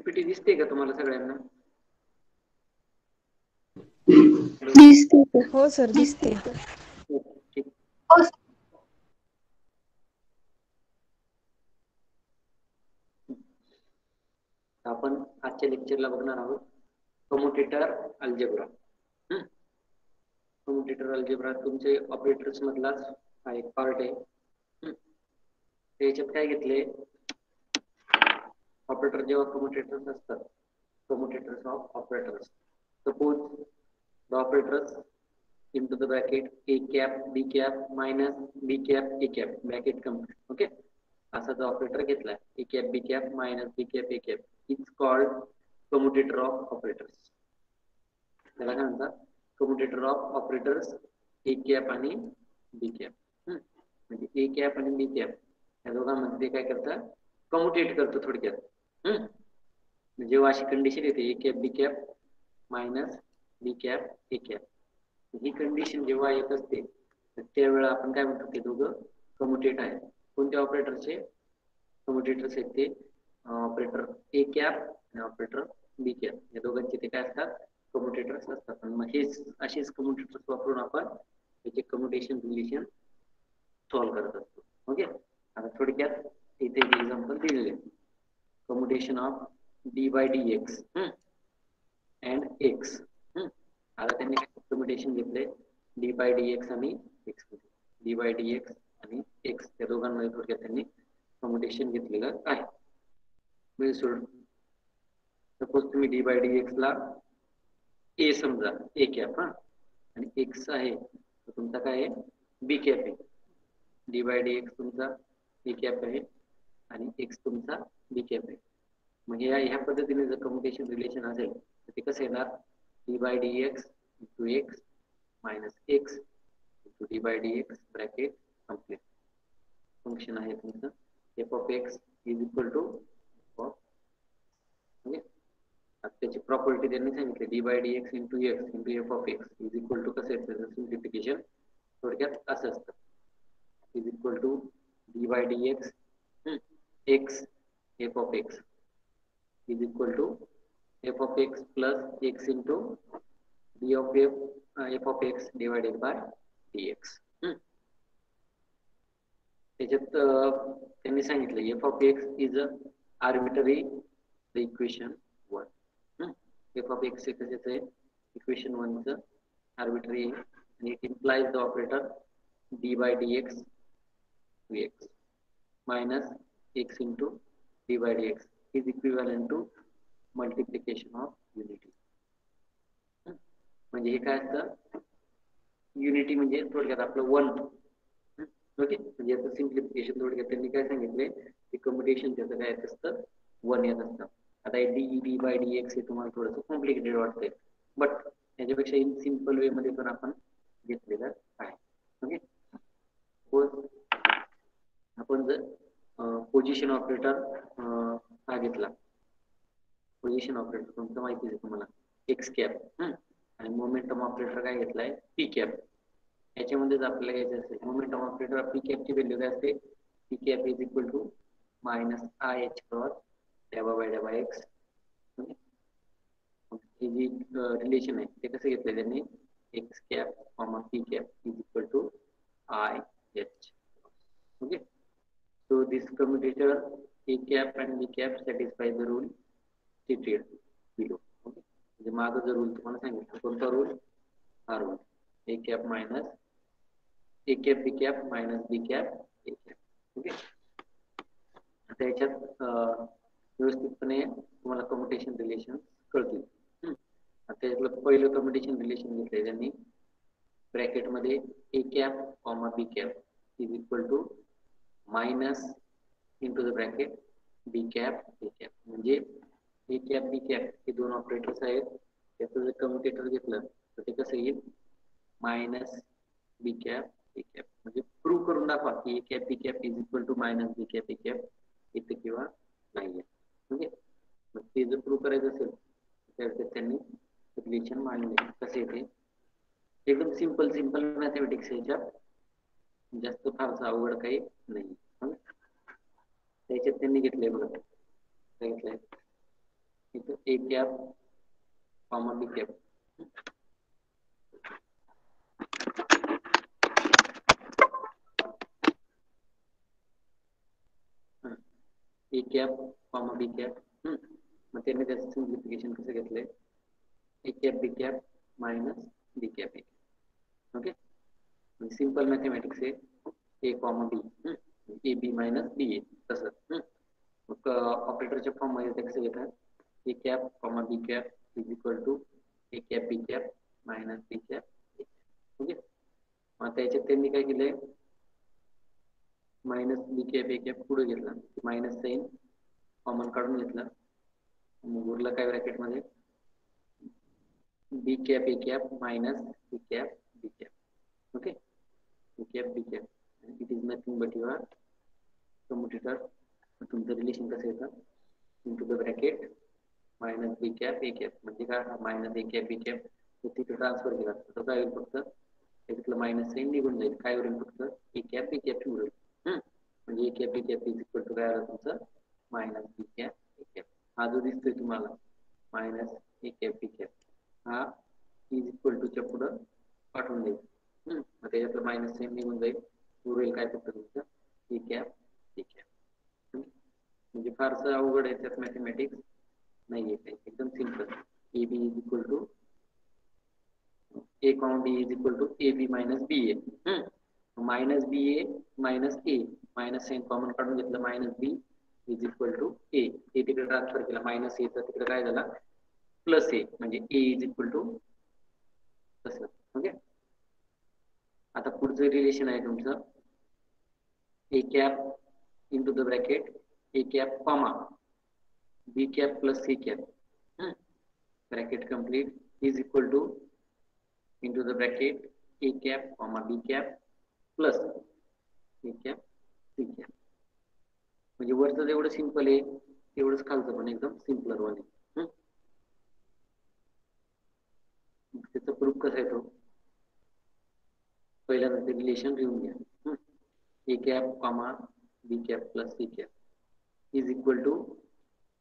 PPT दिसते का तुम्हाला सगळ्यांना? दिसते हो सर दिसते. हो आपण आजच्या लेक्चरला बघणार आहोत कम्युटेटर अल्जेब्रा कम्युटेटर अल्जेब्रा तुमचे ऑपरेटर्स मधलाच हा एक पार्ट आहे. त्याच्यात काय घेतले ऑपरेटर जेव्हा कम्युटेटर्स असतात commutators of operators suppose the operators into the bracket a cap b cap minus b cap a cap bracket complete. Okay? असा जो ऑपरेटर घेतला A cap B cap minus B cap A cap it's called commutator of operators त्याला काय म्हणतात? Commutator of operators A cap आणि B cap म्हणजे A cap आणि B cap या दोघांमध्ये काय करतात? कम्युटेट करतो थोडक्यात. जेव्हा म्हणजे हो, अशी कंडिशन येते. A cap B cap minus B cap A cap he condition जेव्हा येत असते तर त्यावेळेला आपण काय म्हणतो ते दोघं कम्युटेट आहे कोणत्या ऑपरेटरचे कम्युटेटर्स आहेत ते ऑपरेटर ए कॅप आणि ऑपरेटर बी कॅप या दोघांचे ते काय असतात? कम्युटेटर्स असतात. मग हेच असेच कम्युटेटर्स वापरून आपण त्याचे कम्युटेशन रिलेशन सॉल्व्ह करत असतो. ओके आता थोडक्यात इथे एक्झाम्पल दिलेले commutation of D by D X and X आता त्यांनी कम्युटेशन घेतले डी बाय डी एक्स आणि X D by D X आणि एक्स या दोघांमध्ये थोडक्यात त्यांनी कम्युटेशन घेतलेलं आहे. म्हणजे सोड सपोज तुम्ही डी बाय डी एक्स ला ए समजा ए कॅप हा. आणि एक्स आहे तर तुमचा काय आहे? बी कॅप आहे. डी बाय डी एक्स तुमचा ए कॅप आहे. आणि एक्स तुमचा बी आहे. म्हणजे या ह्या पद्धतीने जर कम्युनिकेशन रिलेशन असेल तर ते कसं येणार? D by D X into X minus X into D by D X bracket complete function आहे तुमचं F of X is equal to of आता त्याची प्रॉपर्टी त्यांनी सांगितली. D by D X into X into F of X is equal to कसं येतं? Simplification थोडक्यात असं असतं. Is equal to D by D X X F of X is equal to f of x plus x into d of f, uh, f of x divided by dx. हम्म. त्याच्यात um, त्यांनी सांगितलं F of X is a arbitrary the equation one F of X हे कशाचं आहे equation वनचं arbitrary आहे आणि it implies the operator D by D X to X minus X into D by D X is equivalent to multiplication of unity. म्हणजे हे काय असतं? युनिटी म्हणजे थोडक्यात आपलं वन ओके म्हणजे याचं सिम्प्लिफिकेशन थोडक्यात त्यांनी काय सांगितलंय? की कम्युटेशन त्याचं काय येत असतं? वन येत असतं. आता हे D D by D X हे तुम्हाला थोडंसं कॉम्प्लिकेटेड वाटतंय. बट याच्यापेक्षा इन सिंपल वे मध्ये पण आपण घेतलेलं आहे. ओके आपण जर पोझिशन ऑपरेटर हा घेतला. पोझिशन ऑपरेटर तुमचं माहिती आहे तुम्हाला. एक्स कॅप आणि मोमेंटम ऑपरेटर काय घेतलाय? पी कॅप याच्यामध्येच आपल्याला घ्यायचं असेल. मोमेंटम ऑपरेटर पी कॅपची व्हॅल्यू काय असते? P cap is equal to minus I H cross डॅबा by डॅबा एक्स हे जी रिलेशन आहे ते कसं घेतलंय त्यांनी? X cap comma P cap is equal to I H okay? So this commutator a cap and b cap satisfy the rule stated below okay म्हणजे मागं जो रूल तुम्हाला सांगितलं कोणता रूल हा rule a cap minus a cap b cap minus b cap a cap okay आता याच्यात व्यवस्थितपणे तुम्हाला कम्युटेशन रिलेशन कळतील आता यातलं पहिलं कम्युटेशन रिलेशन घेतलंय त्यांनी ब्रॅकेटमध्ये a cap comma b cap is equal to minus into the bracket B cap A cap म्हणजे ए कॅप बी कॅप हे दोन ऑपरेटर्स आहेत. त्याचं जर कम्युटेटर घेतलं तर ते कसं येईल? Minus B cap A cap म्हणजे प्रूव्ह करून दाखवा की A cap B cap is equal to minus B cap A cap येते किंवा नाही आहे. मग ते जर प्रूव्ह करायचं असेल तर त्यांनी रिलेशन मांडले. कसे येते? एकदम सिंपल सिंपल मॅथमॅटिक्स ह्याच्यात जास्त फारसं अवघड काही नाही. त्याच्यात त्यांनी घेतलंय बघा. सांगितलंय इथं A cap comma B cap A cap comma B cap मग त्यांनी त्याचं सिम्प्लिफिकेशन कसं घेतलंय? A cap B cap minus B cap A okay simple mathematics आहे. A comma B A B minus B A तसं मग ऑपरेटरच्या फॉर्ममध्ये ते कसं घेतात? A cap comma B cap is equal to A cap B cap minus B cap okay मग त्याच्यात याच्यात त्यांनी काय केलंय? Minus B cap A cap पुढे घेतला. मायनस साईन कॉमन काढून घेतला. मग उरला काय ब्रॅकेटमध्ये B cap A cap minus B cap B cap okay B cap B cap it is nothing but your commutator तुमचं रिलेशन कसं येतं into the bracket minus B cap A cap म्हणजे काय minus A cap B cap तिथे transfer केला तर काय होईल फक्त? त्याच्यातलं मायनस साईन निघून जाईल. काय होईल फक्त? ए कॅप बी कॅप उरेल. म्हणजे A cap B cap is equal to काय आलं तुमचं? Minus B cap A cap हा जो दिसतोय तुम्हाला minus A cap B cap हा इज इक्वल टूच्या पुढं पाठवून जाईल मग त्याच्यातलं मायनस साईन निघून जाईल. उरेल काय फक्त तुमचं? ए कॅप ठीक आहे. म्हणजे फारसं अवघड आहे त्यात मॅथमॅटिक्स नाहीये काही. एकदम simple A B is equal to A comma B is equal to A B minus B A minus B A minus A minus sign common काढून घेतलं. Minus B is equal to A A तिकडे transfer केला. Minus ए तर तिकडे काय झाला? Plus A म्हणजे A is equal to तसं. ओके आता पुढचं रिलेशन आहे तुमचं. A cap into the bracket A cap comma B cap plus cap. Cap bracket complete is equal to into the bracket a cap comma b cap plus a cap c cap. म्हणजे वरचं जेवढं simple आहे तेवढंच खालचं पण एकदम simpler वाले. त्याचं प्रूफ कसं आहे तो? पहिल्यांदा ते रिलेशन लिहून घ्या. A cap comma B cap plus C cap is equal to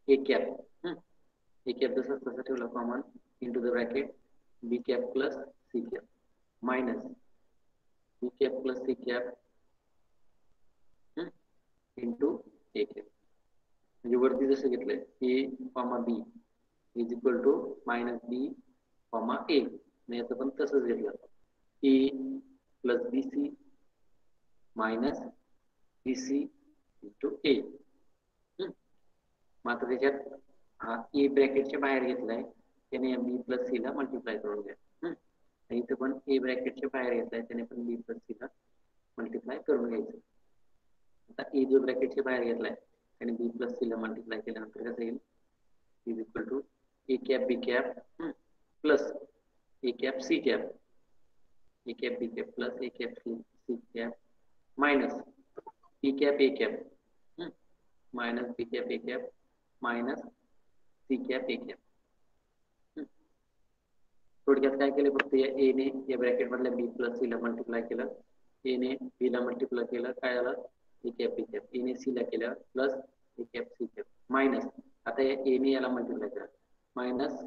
A cap A cap जसं तसं ठेवलं common into the bracket B cap plus C cap minus B cap plus C cap into A cap म्हणजे वरती जसं घेतलंय A comma B is equal to minus B comma A याचं पण तसंच घेतलं. A plus B C minus B C into A मग आता त्याच्यात ए ब्रॅकेटच्या e बाहेर घेतलाय. त्याने बी प्लस सी ला मल्टिप्लाय करून घ्या. इथं पण e ए ब्रॅकेटच्या बाहेर घेतलाय. त्याने पण बी प्लस सी ला मल्टिप्लाय करून घ्यायचं. आता ए जो ब्रॅकेटच्या बाहेर घेतलाय त्याने बी प्लस सी ला मल्टिप्लाय केल्यानंतर कसं येईल? Is equal to A cap B cap plus A cap C cap A cap B cap plus A cap C C cap minus B cap A cap minus B cap A cap minus C cap A cap थोडक्यात काय केलं फक्त या A ने या bracket मधल्या B plus C ला multiply केलं. ए ने बी ला मल्टिप्लाय केलं. काय झालं? A cap B cap A ने सी ला केलं plus A cap C cap minus आता या ए ने याला मल्टिप्लाय केलं minus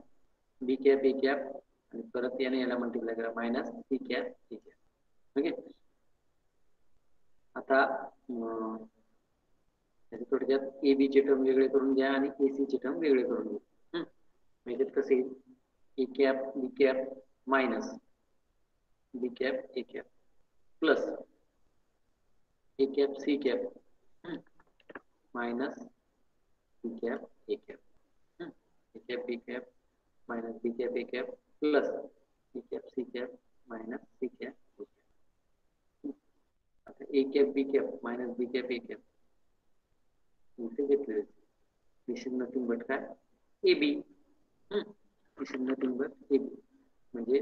B cap A cap आणि परत याने याला मल्टिप्लाय करा. Minus C cap C cap okay आता थोडक्यात ए बी चे टर्म वेगळे करून घ्या आणि ए टर्म वेगळे करून कसे? A cap B cap minus B cap A cap plus A cap C cap minus B cap A cap A cap B cap minus B cap A cap plus A cap C cap minus C cap आता A cap B cap minus B cap A cap इथे घेतले this is nothing but काय A B this is nothing but A B म्हणजे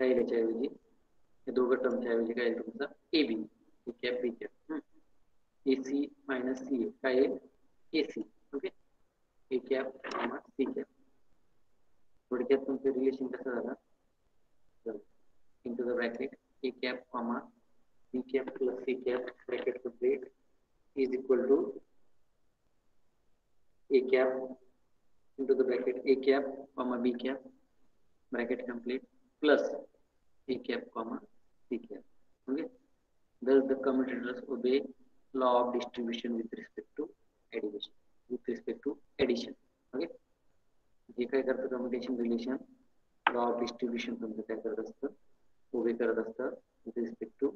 काय याच्याऐवजी या दोघं टर्मच्या ऐवजी काय तुमचा A B A cap B cap A C minus C काय आहे A C okay A cap C cap थोडक्यात तुमचं रिलेशन कसं झालं into the bracket a cap comma b cap plus c cap bracket complete is equal to a cap into the bracket a cap comma b cap bracket complete plus a cap comma c cap okay thus the commuters obey law of distribution with respect to addition with respect to addition okay जे काय करतं commutation relation law of distribution तुमचं काय करत असतं उभे करत असतं विथ रिस्पेक्ट टू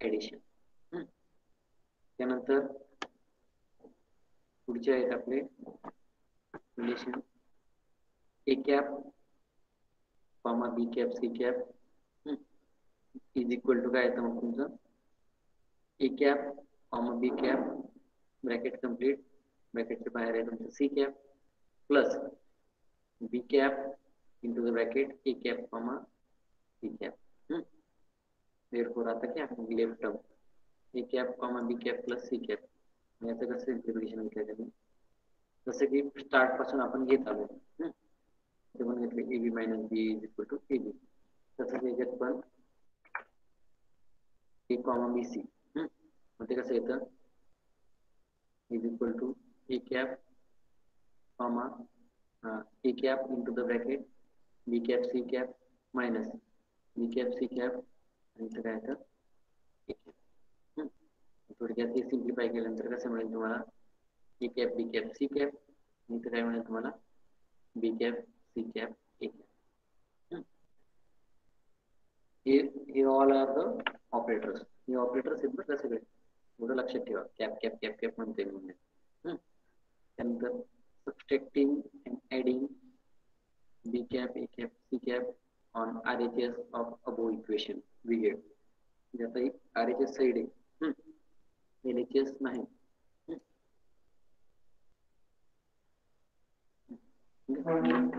ऍडिशन त्यानंतर पुढचे आहेत आपले relation A cap comma B cap C cap is equal to काय येतं मग तुमचं? A cap comma B cap bracket complete ब्रॅकेटच्या बाहेर आहे तुमचं C cap plus B cap into the bracket A cap comma b cap? Therefore आता क्या left term a cap comma b cap plus c cap. याचं कसं integration घेतलं त्यांनी जसं की स्टार्टपासून आपण घेत आलो. ते पण घेतले. A B minus B is equal to A B तसंच याच्यात पण ए कॉमा बी सी मग ते कसं येतं? Is equal to A cap comma uh, a cap the bracket B cap C cap minus B cap C cap नंतर काय येतं थोडक्यात ते सिम्प्लिफाय केल्यानंतर कसं मिळेल तुम्हाला? A cap B cap C cap नंतर काय मिळेल तुम्हाला? B cap C cap A cap हे हे ऑल आर द ऑपरेटर्स हे ऑपरेटर्स आहेत बरं सगळे. एवढं लक्षात ठेवा. कॅप कॅप कॅप कॅप म्हणते म्हणजे त्यानंतर subtracting and adding B cap A cap C cap on RHS of above equation. We get. ज्याचा एक RHS साइड आहे LHS नाही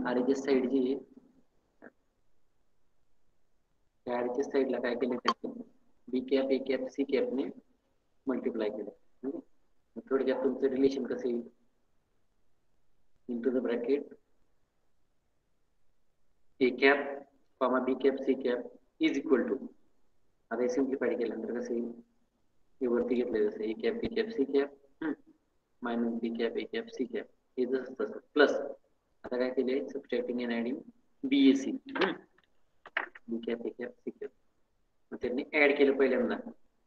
RHS साइड जी आहे त्या RHS साइडला काय केलं त्यांनी B cap A cap C कॅपने multiply केलं थोडक्यात तुमचं रिलेशन कसं येईल into the bracket. A cap comma b cap c cap is equal to आता हे सिम्प्लिफाईड केल्यानंतर कसं येईल हे वरती घेतलं जसं A cap B cap C cap minus B cap A cap C cap हे जसं तसं प्लस आता काय केले subtracting and adding B A C B cap A cap C cap मग त्यांनी ऍड केलं पहिल्यांदा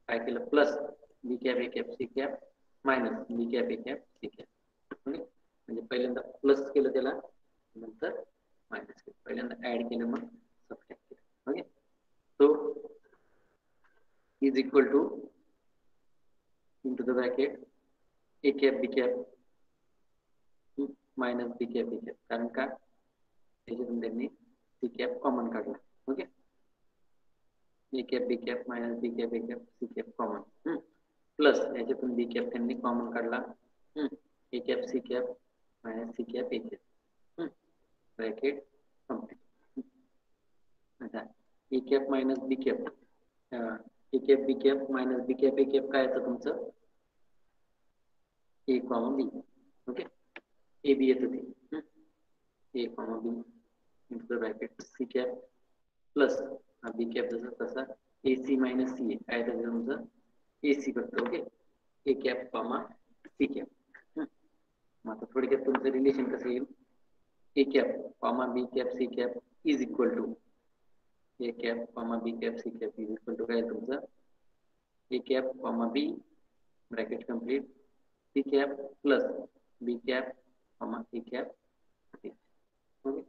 काय केलं plus B cap A cap C cap minus B cap A cap C cap म्हणजे पहिल्यांदा प्लस केलं त्याला नंतर मायनस केलं पहिल्यांदा ऍड केलं मग सबट्रॅक्ट केलं okay so is equal to into the bracket A cap B cap minus B cap B cap कारण का त्याच्यातून त्यांनी सी कॅप कॉमन काढला okay A cap B cap minus B cap A cap C cap common plus याच्यातून B cap त्यांनी common काढला A cap C cap minus c cap a cap. Hmm. bracket अच्छा A cap minus B cap A cap B cap minus B cap A cap काय येतं तुमचं A comma B okay A B येत ते A comma B into the bracket C cap plus B cap जसं तसा A C minus C A काय येतं तुमचं ए सी फक्त okay A cap comma C cap मग आता थोडक्यात तुमचं रिलेशन कसं येईल A cap comma B cap C cap is equal to A cap comma B cap C cap is equal to काय तुमचं A cap comma B bracket complete C cap plus B cap comma A cap okay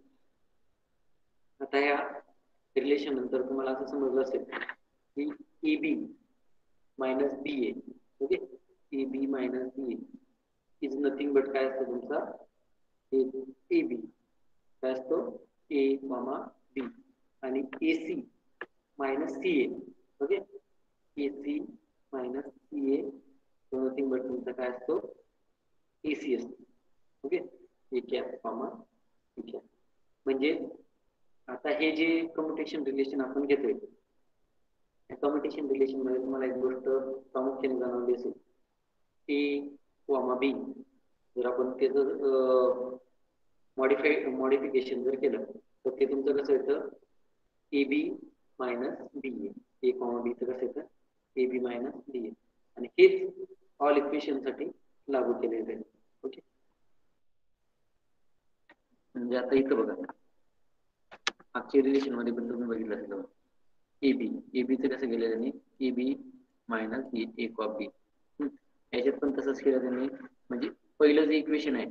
आता या relation नंतर तुम्हाला असं समजलं असेल की A B minus B A okay A B minus B A is nothing but काय असतं तुमचा? ए बी काय असतो? ए मामा बी आणि A C minus C A okay A C minus C A nothing but तुमचा काय असतो? ए सी असतो. ओके ए कॅप फॉर्मा ए कॅप म्हणजे आता हे जे कम्युटेशन रिलेशन आपण घेतोय कम्युटेशन रिलेशनमध्ये तुम्हाला एक गोष्ट प्रामुख्याने जाणवली असेल ए फॉर्मा बी जर आपण त्याचं मॉडिफाय मॉडिफिकेशन जर केलं तर ते तुमचं कसं येतं? A B minus B A A comma बीचं कसं येतं? ए बी मायनस बी ए आणि हेच ऑल इक्वेशनसाठी लागू केले जाईल ओके म्हणजे आता इथं बघा. मागच्या रिलेशनमध्ये पण तुम्ही बघितलं असेल ए बी ए बीचं कसं केलं त्यांनी? A B minus B A cap B याच्यात पण तसंच केलं त्यांनी. म्हणजे पहिलं जे इक्वेशन आहे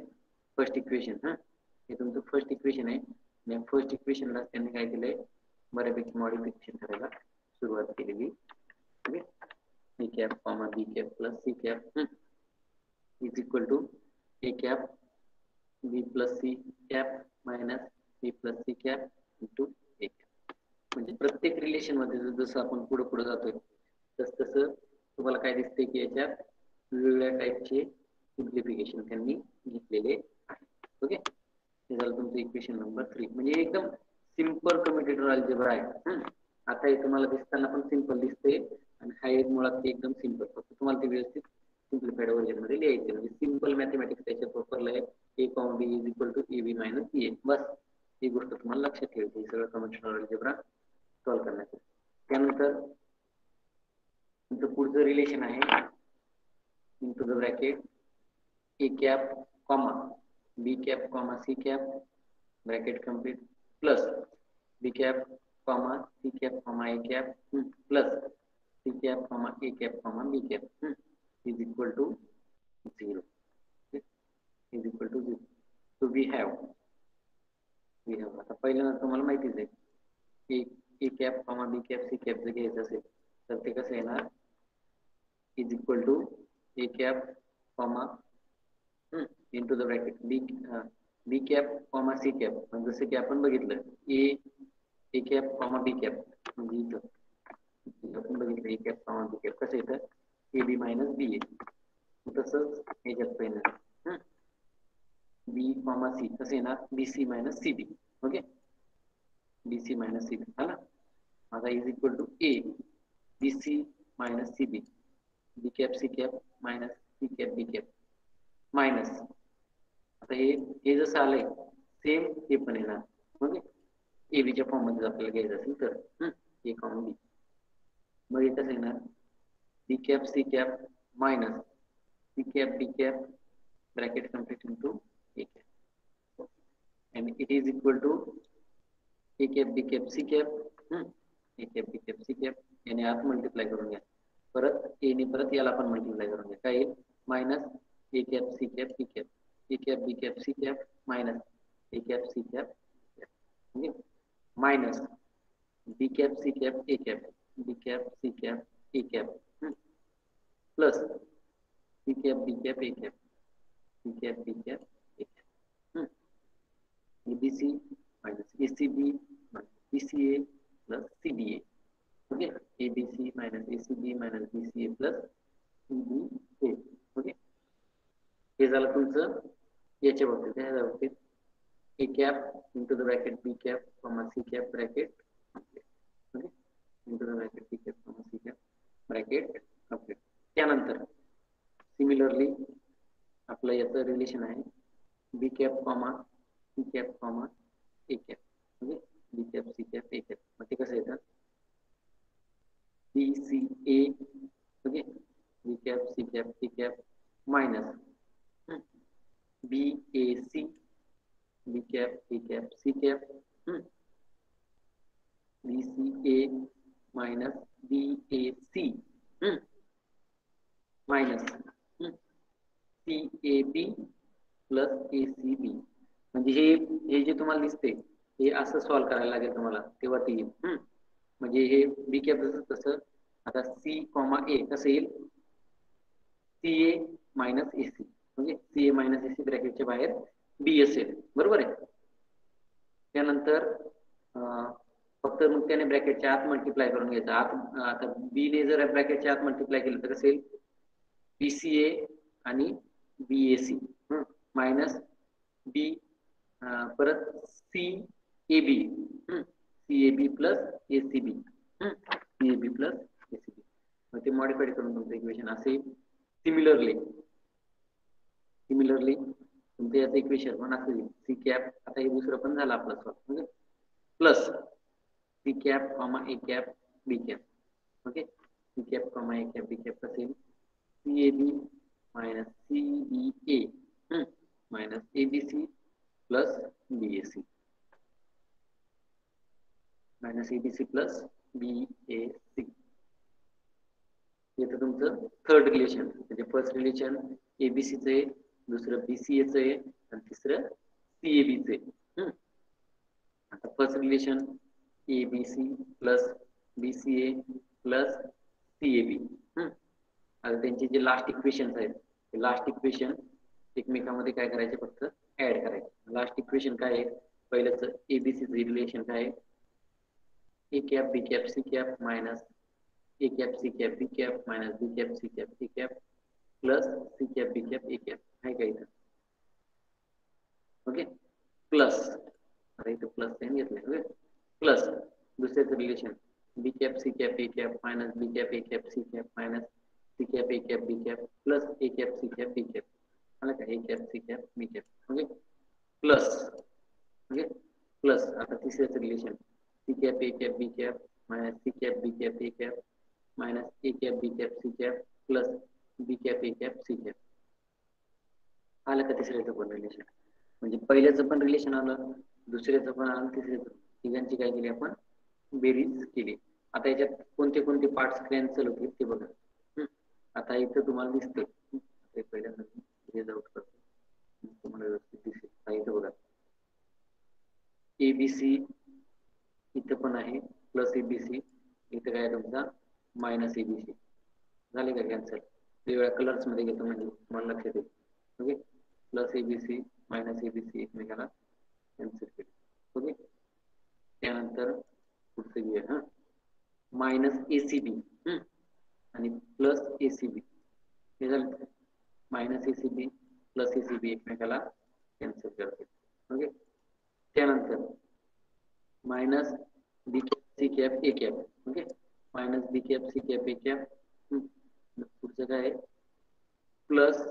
फर्स्ट इक्वेशन हा? हे तुमचं फर्स्ट इक्वेशन आहे. आणि फर्स्ट इक्वेशनला त्यांनी काय केलंय? बऱ्यापैकी मॉडिफिकेशन करायला सुरुवात केलेली. Okay A cap comma B cap plus C cap is equal to A cap B plus C cap minus B plus C cap into A cap म्हणजे प्रत्येक रिलेशनमध्ये जसं आपण पुढे पुढे जातोय तस तसं तुम्हाला काय दिसते की याच्यात वेगवेगळ्या टाईपचे सिम्प्लिफिकेशन त्यांनी घेतलेले आहे. ओके हे झालं तुमचं इक्वेशन नंबर थ्री म्हणजे एकदम सिंपल कम्युटेटर अल्जेब्रा आहे. आता हे तुम्हाला दिसताना पण सिंपल दिसते आणि हा एक मुळात एकदम सिंपल फक्त तुम्हाला ते व्यवस्थित सिम्प्लिफाईड व्हर्जनमध्ये लिहायचे म्हणजे सिंपल मॅथमॅटिक्स त्याच्या प्रॉपरला आहे. A comma B is equal to A B minus A बस. ही गोष्ट तुम्हाला लक्षात ठेवायची हे सगळं कम्युटेटर अल्जेब्रा सॉल्व्ह करण्याचं. त्यानंतर तुमचं पुढचं रिलेशन आहे into the bracket a cap comma. B cap comma c cap. Bracket complete. plus b cap comma c cap comma a cap hmm, plus c cap comma a cap comma b cap hmm, is equal to 0 okay? is equal to 0 so we have we have आता पहिल्यांदा तुम्हाला माहितीच आहे A cap comma B cap C cap जर घ्यायचं असेल तर ते कसं येणार is equal to a cap comma hmm, into the bracket B cap comma C cap जसं की आपण बघितलं A A cap comma B cap म्हणजे इथं. आपण बघितलं A cap comma B cap कसं येतं ए बी मायनस बी ए तसंच ह्याच्यात पहिलं. बी कॉमा सी कसं येणार? B C minus C B okay B C minus C B हा ना? माझा is equal to A B C minus C B B cap C cap minus C cap B cap minus आता हे हे जसं आलंय सेम हे पण येणार. म्हणजे ए बीच्या फॉर्ममध्ये आपल्याला घ्यायचं असेल तर ए कॉमन बी मग हे कसं येणार? B cap C cap minus C cap B cap bracket complete to A cap and it is equal to A cap B cap C cap A cap B cap C cap याने आत multiply करून घ्या. परत ए ने परत याला पण multiply करून घ्या. काय minus A cap C cap B cap A cap B cap C cap minus A cap C cap okay minus B cap C cap A cap B cap C cap A cap plus B cap B cap A cap B cap B cap A cap ABC minus ACB BCA plus CBA okay ABC minus ACB minus BCA plus CBA okay हे झालं तुमचं. याच्या बाबतीत ह्याच्या बाबतीत A cap into the bracket B cap comma C cap bracket okay. Into the bracket B cap comma C cap bracket complete त्यानंतर similarly आपलं याचं रिलेशन आहे. B cap comma C cap comma A cap. म्हणजे B cap C cap A cap. मग ते कसं येतं? B C A okay B cap C cap A cap minus B A C B cap A cap C cap B C A minus B A C minus C A B plus A C B म्हणजे हे हे जे तुम्हाला दिसते हे असं solve करायला लागेल तुम्हाला तेव्हा ते येईल. Hmm. म्हणजे हे बी कॅप तसं. आता सी कॉमा ए कसं येईल? C A minus A C म्हणजे C A minus AC C ब्रॅकेटच्या बाहेर बी असेल. बरोबर आहे? त्यानंतर फक्त मग त्याने ब्रॅकेटच्या आत मल्टिप्लाय करून घ्यायचं आत आता बी ने जर ब्रॅकेटच्या आत मल्टिप्लाय केलं तर असेल बी सी ए आणि B A C minus B परत C A B C A B plus A C B C A B plus A C B ते मॉडिफाईड करून तुमचं इक्वेशन असे सिमिलरली सिमिलरली तुमचं याचं इक्वेशन पण असं येईल सी कॅप आता हे दुसरं पण झालं आपलं सॉल्व म्हणजे plus C cap comma A cap B cap okay C cap comma A cap B cap असेल C A B minus C B A minus A B C plus BAC minus C plus BAC इथं तुमचं third relation म्हणजे first relation एबीसीचं आहे दुसरं बीसीएचं आहे आणि तिसरं सीएबीचं आहे. आता first relation ABC plus BCA plus CAB आता त्यांचे जे लास्ट इक्वेशन्स आहेत ते लास्ट इक्वेशन एकमेकांमध्ये काय करायचे फक्त? ऍड करायचे. लास्ट इक्वेशन काय आहे? पहिल्याच एबीसी रिलेशन काय आहे? A cap B cap C cap minus A cap C cap B cap minus B cap C cap A cap plus C cap B cap A cap आहे का इथं okay plus आता इथं plus sign घेतलंय okay plus दुसऱ्याचं relation B cap C cap A cap minus B cap A cap C cap minus C cap A cap B cap plus A cap C cap B cap आलं A cap C cap B cap okay plus okay plus आता तिसऱ्याचं relation C cap A cap B cap minus C cap B cap A cap minus A cap B cap C cap plus B cap A cap C cap आलं का तिसऱ्याचं पण relation म्हणजे पहिल्याचं पण relation आलं दुसऱ्याचं पण आलं तिसऱ्याचं. तिघांची काय केली आपण? बेरीज केली. आता याच्यात कोणते कोणते पार्ट्स कॅन्सल होतील ते बघा. आता इथं तुम्हाला दिसते ते पहिल्यांदा करतो तुम्हाला व्यवस्थित दिसेल. आता इथं बघा. एबीसी इथं पण आहे. प्लस एबीसी इथं काय तुमचा? मायनस एबीसी झाले का कॅन्सल वेगवेगळ्या कलर्समध्ये घेतो म्हणजे तुम्हाला लक्षात येईल. Okay plus ABC minus ABC एकमेकाला कॅन्सल केले. ओके? त्यानंतर पुढचं घेऊया हा? मायनस एसीबी आणि प्लस एसीबी हे झालं. मायनस एसीबी प्लस एसीबी एकमेकाला कॅन्सल करते ओके? त्यानंतर minus B cap C cap A cap okay? Minus B cap C cap A cap पुढचं काय plus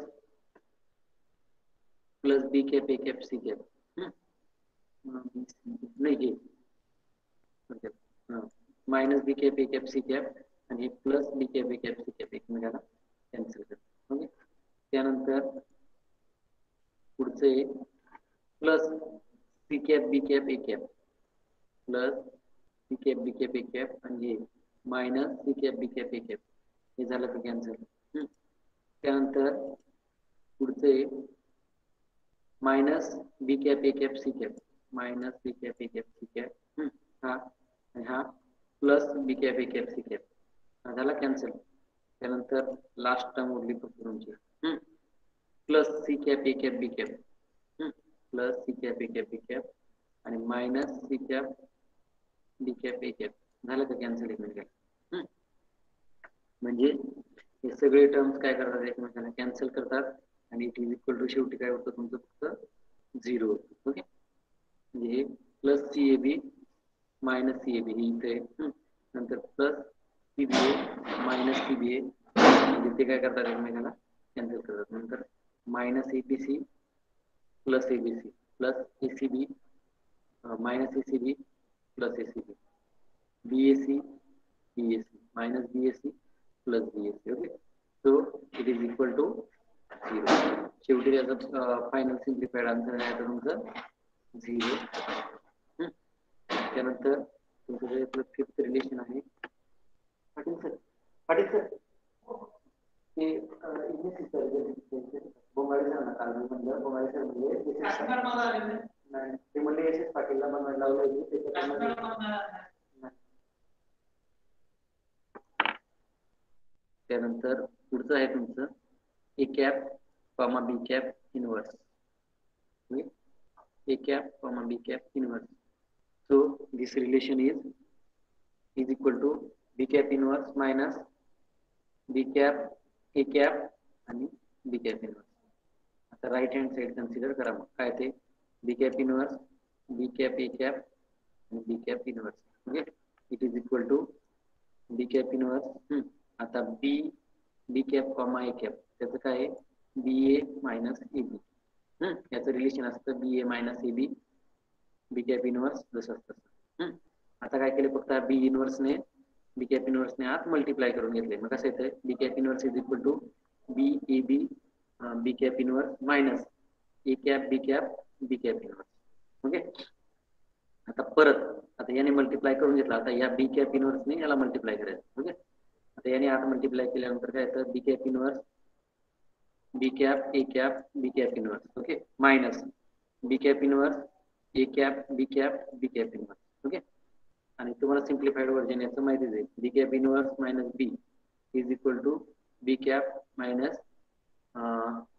plus B cap A cap C cap नाही घे minus B cap A cap C cap आणि plus B cap A cap C cap एकमेकाला cancel करतो okay त्यानंतर पुढचं एक. Plus C cap B cap A cap plus C cap B cap A cap आणि हे minus C cap B cap A cap हे झालं तर कॅन्सल त्यानंतर पुढचं एक. Minus B cap A cap C cap minus B cap A cap C cap हा आणि हा plus B cap A cap C cap हा झाला कॅन्सल त्यानंतर लास्ट टर्म उरली फक्त तुमची. Plus C cap A cap B cap plus C cap A cap B cap आणि minus C cap B cap A cap झालं का cancel एकमेकाला? म्हणजे हे सगळे टर्म्स काय करतात? एकमेकांना कॅन्सल करतात. आणि इट इज इक्वल टू शेवटी काय होतं तुमचं फक्त झिरो होतं. ओके म्हणजे हे plus C A B minus C A B हे इथे नंतर plus C B A minus C B A म्हणजे ते काय करतात एकमेकांना कॅन्सल करतात. नंतर minus A B C plus A B C plus A C B minus A C B plus A C B B A C B A C minus B A C plus B A C okay so it is equal to zero शेवटी त्याचं final simplified answer काय तर तुमचं. Zero त्यानंतर तुमचं जे fifth relation आहे. Patil sir Patil sir ते सर ना काल म्हणलं सर म्हणजे ते म्हणले एस एस पाटीलला बनवायला लावलं त्यानंतर पुढचं आहे तुमचं. A cap comma B cap inverse a cap comma b cap inverse so this relation is is equal to b cap inverse minus b cap a cap आणि b cap inverse आता right hand side consider करा मग काय ते b cap inverse b cap a cap आणि b cap inverse okay it is equal to b cap inverse आता b b cap comma a cap त्याचं काय आहे? बी ए मायनस ए बी याचं रिलेशन असतं B A minus A B B cap inverse जसं असतं. आता काय केलं फक्त? बी इनवर्सने बी कॅप इनवर्सने आत मल्टिप्लाय करून घेतले मग कसं येतं B cap inverse is equal to B A B B cap inverse minus A cap B cap B cap inverse okay आता परत आता याने मल्टिप्लाय करून घेतला. आता या बी कॅप इनवर्सने याला मल्टिप्लाय करायचं. ओके आता याने आत मल्टिप्लाय केल्यानंतर काय येतं? B cap inverse B cap A cap B cap inverse okay minus B cap inverse A cap B cap B cap inverse okay आणि तुम्हाला सिम्प्लिफाईड व्हर्जन याचं माहितीच आहे. B cap inverse minus B is equal to B cap minus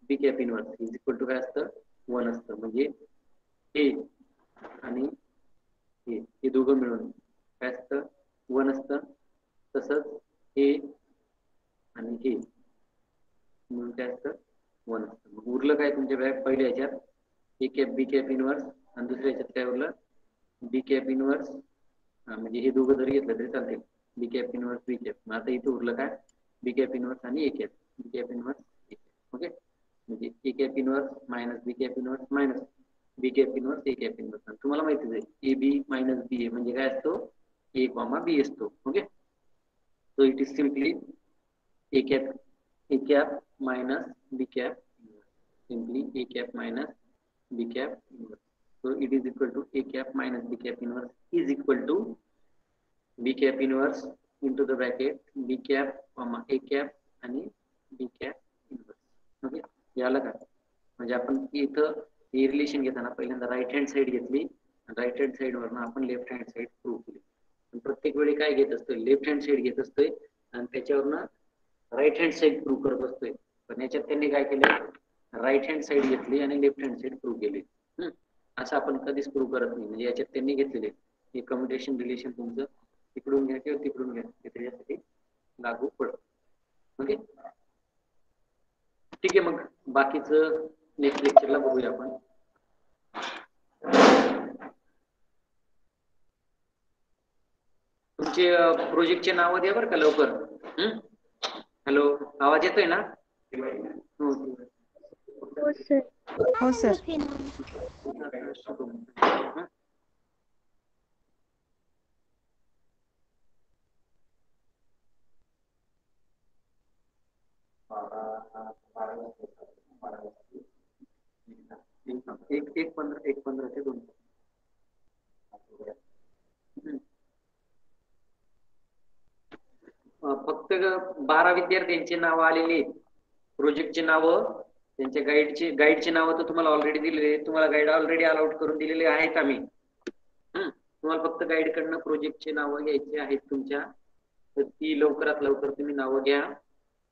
B cap inverse is equal to काय असतं? One असतं. म्हणजे ए आणि हे हे दोघं मिळून काय असतं? वन असतं. तसंच ए आणि हे म्हणून काय असतं? वन. असतं मग उरलं काय तुमच्या बॅग पहिल्या ह्याच्यात? A cap B cap inverse आणि दुसऱ्या ह्याच्यात काय उरलं? बी कॅप इनवर्स म्हणजे हे दोघं जरी घेतलं तरी चालतील B cap inverse B cap मग आता इथे उरलं काय? बी कॅप इनवर्स आणि A cap B cap inverse A cap okay म्हणजे A cap inverse minus B cap inverse minus B cap inverse A cap inverse तुम्हाला माहितीच आहे ए बी मायनस बी ए म्हणजे काय असतो? ए कॉमा बी असतो. Okay so it is simply A cap A cap minus b cap simply a cap minus b cap. Inverse so it is equal to a cap minus b cap inverse is equal to b cap inverse into the bracket b cap comma a cap आणि b cap inverse. Okay याला का? म्हणजे आपण इथं हे relation घेताना पहिल्यांदा right hand side घेतली राईट हँड साइड वरनं आपण लेफ्ट हँड साइड प्रूव्ह केली. प्रत्येक वेळी काय घेत असतोय? लेफ्ट हँड साइड घेत असतोय आणि त्याच्यावरनं राईट हँड साइड प्रूव्ह करत असतोय. पण याच्यात त्यांनी काय केलं? राईट हँड साइड घेतली आणि लेफ्ट हँड साइड प्रूव्ह केली. असं आपण कधीच प्रूव्ह करत नाही. म्हणजे याच्यात त्यांनी घेतलेले हे कम्युनिकेशन रिलेशन तुमचं तिकडून घ्या किंवा तिकडून घ्या. हे त्याच्यासाठी लागू पडत. ओके ठीक आहे मग. बाकीचं नेक्स्ट लेक्चरला बघूया आपण. तुमचे प्रोजेक्टचे नाव द्या बरं का लवकर. हॅलो आवाज येतोय ना? हो सर हो सर एक एक पंधरा एक पंधरा ते दोन फक्त बारा विद्यार्थ्यांची नावं आलेली आहेत. प्रोजेक्टची नावं त्यांच्या गाईडची गाईडची नावं तर तुम्हाला ऑलरेडी दिलेली तुम्हाला गाईड ऑलरेडी अलाउट करून दिलेले आहेत आम्ही. तुम्हाला फक्त गाईड कडनं प्रोजेक्टची नावं घ्यायची आहेत तुमच्या. तर ती लवकरात लवकर तुम्ही नावं घ्या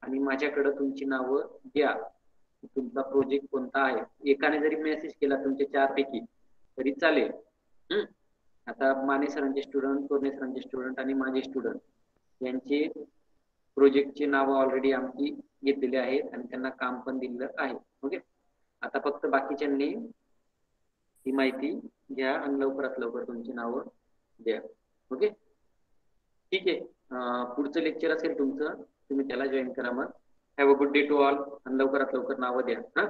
आणि माझ्याकडं तुमची नावं द्या. तुमचा प्रोजेक्ट कोणता आहे? एकाने जरी मेसेज केला तुमच्या चार पैकी तरी चालेल. आता माने सरांचे स्टुडंट कोरणे सरांचे स्टुडंट आणि माझे स्टुडंट यांचे प्रोजेक्टची नावं ऑलरेडी आमची घेतलेली आहेत आणि त्यांना काम पण दिलेलं आहे. ओके आता फक्त बाकीच्यांनी ही माहिती घ्या आणि लवकरात लवकर तुमची नावं द्या. ओके ठीक आहे. पुढचं लेक्चर असेल तुमचं तुम्ही त्याला जॉईन करा मग. Have a good day to all आणि लवकरात लवकर नावं द्या. हा?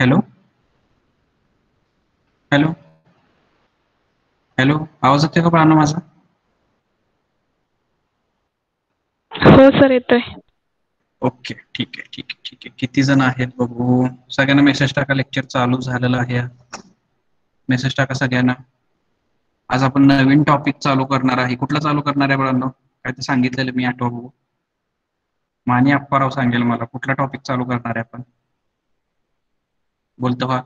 हॅलो? हॅलो? हॅलो? आवाज येतोय का बाळांनो माझा? हो सर येतोय. ओके ठीक आहे ठीक आहे ठीक आहे. किती जण आहेत बघू. सगळ्यांना मेसेज टाका. लेक्चर चालू झालेलं आहे. मेसेज टाका सगळ्यांना. आज आपण नवीन टॉपिक चालू करणार आहे. कुठला चालू करणार आहे बाळांनो? काय ते सांगितलेलं मी आठवा बघू. माने अप्पाराव सांगेल मला कुठला टॉपिक चालू करणार आहे आपण? बोलतो व्हा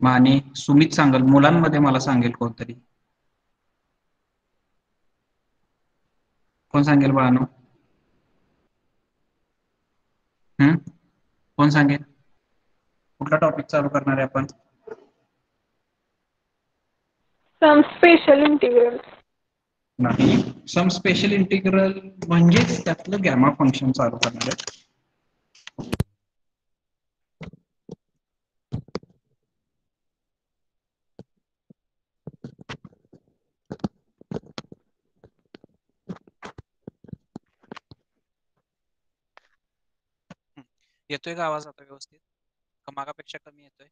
माने सुमित सांगल मुलांमध्ये मला सांगेल कोणतरी. कोण सांगेल बाळांनो? हम्म कोण सांगेल? कुठला टॉपिक चालू करणार आहे आपण? सम स्पेशल इंटिग्रल नाही. सम स्पेशल इंटिग्रल म्हणजेच त्यातलं गॅमा फंक्शन चालू करणार आहे. येतोय का आवाज आता व्यवस्थित? का मागापेक्षा कमी येतोय?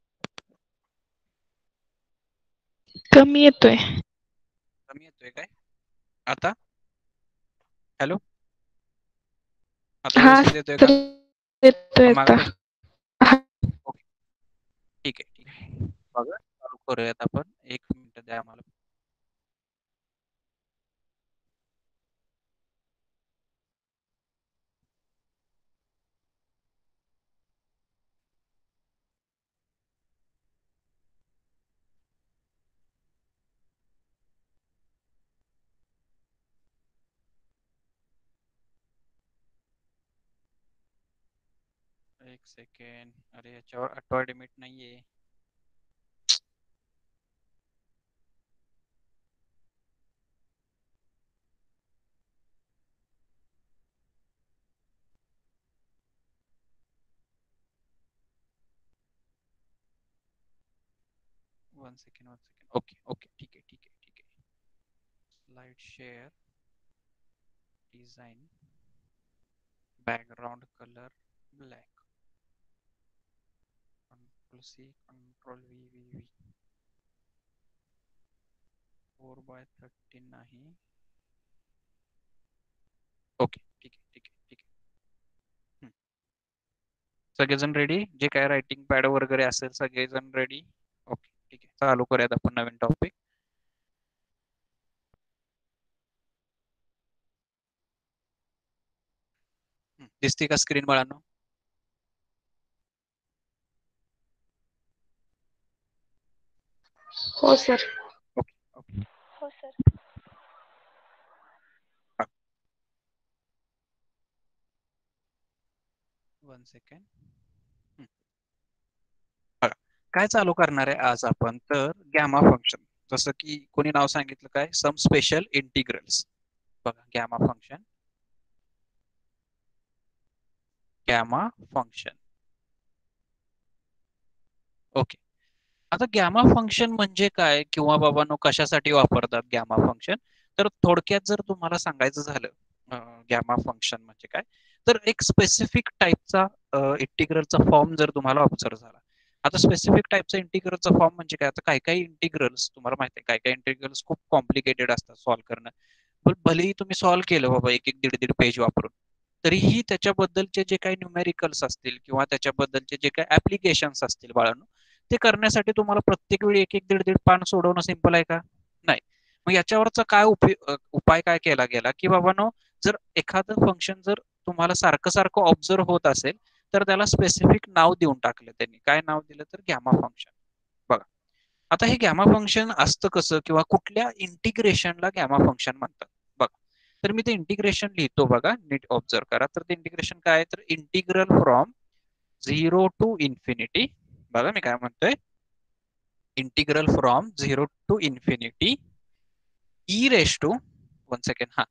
कमी येतोय. कमी येतोय काय? आता? हॅलो? आता हा व्यवस्थित येतोय का? सर येतोय आता. मागापेक्षा ओके. ठीक आहे ठीक आहे. बघा चालू करूयात आपण. एक मिनिट द्या आम्हाला. एक सेकंड। अरे याच्यावर अठवा लिमिट नाहीये. One second one second okay okay ठीक आहे ठीक आहे ठीक आहे. Light share design background colour black control C control V V V four by thirteen नाही ओके ठीक आहे ठीक आहे ठीक आहे. सगळेजण रेडी जे काय रायटिंग पॅड वगैरे असेल सगळेजण रेडी ओके ठीक आहे. चालू करूयात आपण नवीन टॉपिक दिसते का स्क्रीन बाळांनो? हो सर. ओके ओके हो सर. वन सेकंड काय चालू करणार आहे आज आपण? तर गॅमा फंक्शन जसं की कोणी नाव सांगितलं काय? सम स्पेशल इंटिग्रल्स बघा gamma function gamma function okay आता गॅमा फंक्शन म्हणजे काय? किंवा बाबांनो कशासाठी वापरतात गॅमा फंक्शन तर थोडक्यात जर तुम्हाला सांगायचं झालं गॅमा फंक्शन म्हणजे काय? तर एक स्पेसिफिक टाईपचा इंटिग्रलचा फॉर्म जर तुम्हाला ऑब्झर्व झाला. आता स्पेसिफिक टाईपचा इंटिग्रलचा फॉर्म म्हणजे काय? आता काही काही इंटिग्रल्स तुम्हाला माहिती आहे काही काही इंटिग्रल्स खूप कॉम्प्लिकेटेड असतात सॉल्व्ह करणं. पण भलेही तुम्ही सॉल्व्ह केलं बाबा एक एक दीड दीड पेज वापरून तरीही त्याच्याबद्दलचे जे काही न्यूमेरिकल्स असतील किंवा त्याच्याबद्दलचे जे काही ऍप्लिकेशन्स असतील बाळांनो ते करण्यासाठी तुम्हाला प्रत्येक वेळी एक एक दीड दीड पान सोडवणं सिंपल आहे का? नाही. मग याच्यावरचा काय उपाय काय केला गेला? की बाबानो जर एखादं फंक्शन जर तुम्हाला सारखं सारखं ऑब्झर्व होत असेल तर त्याला स्पेसिफिक नाव देऊन टाकलं त्यांनी. काय नाव दिलं तर गॅमा फंक्शन बघा. आता हे गॅमा फंक्शन असतं कसं? किंवा कुठल्या इंटिग्रेशनला गॅमा फंक्शन म्हणतात? बघा. तर मी ते इंटिग्रेशन लिहितो बघा. नीट ऑब्झर्व करा. तर ते इंटिग्रेशन काय आहे? तर integral from zero to infinity बघा मी काय म्हणतोय. Integral from zero to infinity E raise to one second हा.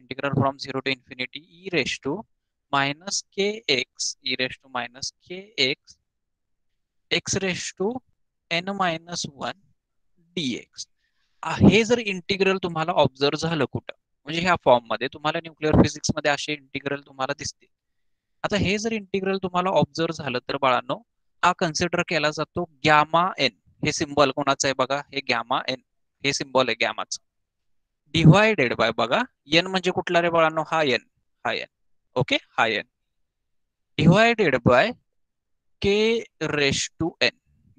Integral from zero to infinity E raise to minus K X E raise to minus K X X raise to N minus one D X हे जर integral तुम्हाला observe झालं कुठं? म्हणजे ह्या फॉर्ममध्ये तुम्हाला न्यूक्लिअर फिजिक्समध्ये असे इंटिग्रल तुम्हाला दिसतील. आता हे जर इंटिग्रल तुम्हाला ऑब्झर्व झालं तर बाळांनो हा कन्सिडर केला जातो गॅमा एन हे सिम्बॉल कोणाचं आहे बघा? हे गॅमा एन हे सिम्बॉल आहे गॅमाचं डिव्हायडेड बाय बघा एन म्हणजे कुठला रे बाळांनो? हा एन हा एन ओके हा N divided by K raise to N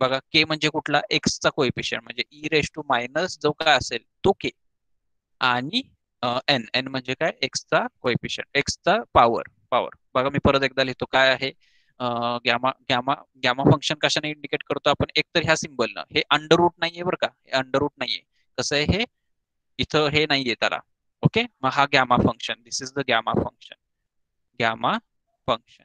बघा के म्हणजे कुठला? एक्सचा कोएफिशियंट म्हणजे ई रेश टू मायनस जो काय असेल तो के आणि एन एन म्हणजे काय? एक्सचा कोएफिशियंट एक्सचा पॉवर पॉवर बघा मी परत एकदा लिहितो. काय आहे? गॅमा गॅमा गॅमा फंक्शन कशाने इंडिकेट करतो आपण? एकतर ह्या सिम्बलनं हे अंडर रूट नाहीये बरं का. हे अंडर रूट नाहीये. कसं आहे हे? इथं हे नाहीये त्याला. ओके? मग हा gamma function. This is the gamma function. Gamma function.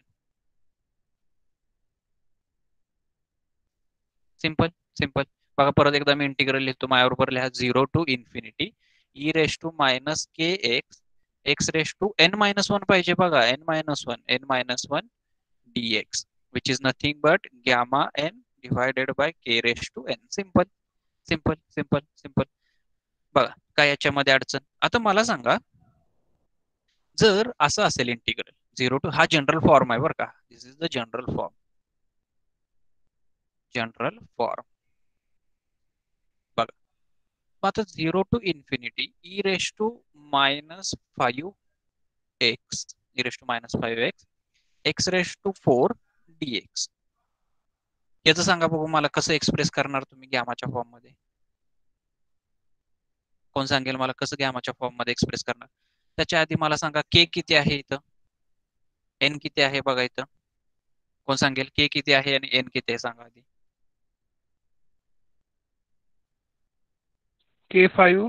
Simple simple. बघा परत एकदा मी इंटिग्रल लिहितो. माझ्याबरोबर लिहा. Zero to infinity. E raise to minus K X. X raise to N minus one पाहिजे बघा. N minus one. N minus one dx, X is nothing nothing but n N by by K raise to N simple simple simple simple बघा काय याच्यामध्ये अडचण? आता मला सांगा जर असं असेल इंटिग्रल झिरो टू हा जनरल फॉर्म आहे बरं का. This is the general form general form बघा. आता zero to infinity E raise to minus five X E raise to minus five X X raise to four D X. याचं सांगा बघू मला कसं एक्सप्रेस करणार तुम्ही गॅमाच्या फॉर्ममध्ये? कोण सांगेल मला कसं गॅमाच्या फॉर्ममध्ये एक्सप्रेस करणार? त्याच्या आधी मला सांगा के किती आहे इथं? एन किती आहे बघा इथं. कोण सांगेल? के किती आहे आणि एन किती आहे सांगा आधी. के फाईव्ह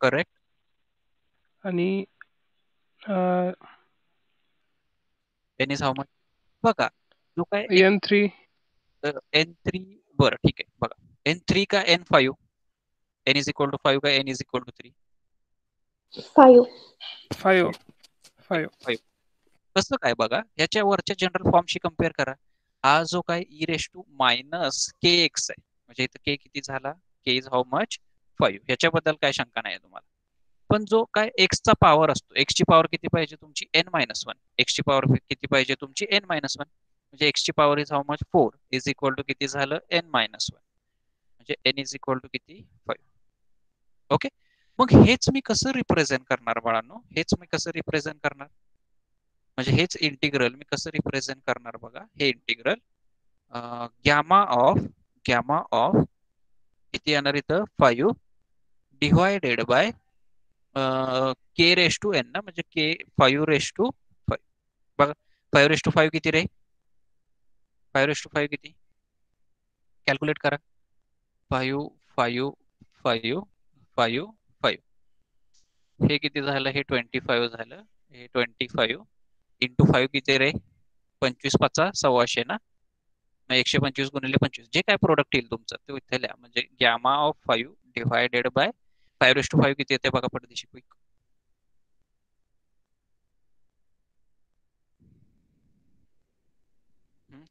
करेक्ट आणि एन इज हाऊ मच बघा जो काय एन थ्री. एन थ्री बरं ठीक आहे बघा. एन थ्री का N five? N is equal to five का N is equal to three? Five. Five. Five. कसं काय बघा याच्या वरच्या जनरल फॉर्मशी कंपेअर करा. हा जो काय E raise to minus K X आहे. म्हणजे इथं के किती झाला? K is how much five. ह्याच्याबद्दल काय शंका नाही तुम्हाला. पण जो काय एक्सचा पॉवर असतो. एक्सची पॉवर किती पाहिजे तुमची? एन मायनस वन एक्सची पॉवर किती पाहिजे तुमची? एन मायनस वन म्हणजे एक्सची power is how much four is equal to किती झालं? एन मायनस वन म्हणजे एन इज इक्वल टू किती? फाईव्ह ओके मग हेच मी कसं रिप्रेझेंट करणार बाळांनो? हेच मी कसं रिप्रेझेंट करणार? म्हणजे हेच इंटिग्रल मी कसं रिप्रेझेंट करणार बघा? हे integral gamma of gamma of किती येणार इथं? Five divided by K raise to N ना? म्हणजे k five raise to five बघा फाईव्ह रेश टू फाईव्ह किती रे? फाईव्ह रेस टू फाईव्ह किती? कॅल्क्युलेट करा. Five five five five five हे किती झालं? हे ट्वेंटी फाईव्ह झालं. हे ट्वेंटी फाईव्ह इंटू फाईव्ह किती रे? पंचवीस पाचा सव्वाशे ना? मग एकशे पंचवीस गुणिले पंचवीस. जे काय प्रोडक्ट येईल तुमचं ते इथे लिहा. म्हणजे gamma of five divided by five raise to five किती येते बघा पडदेशी क्विक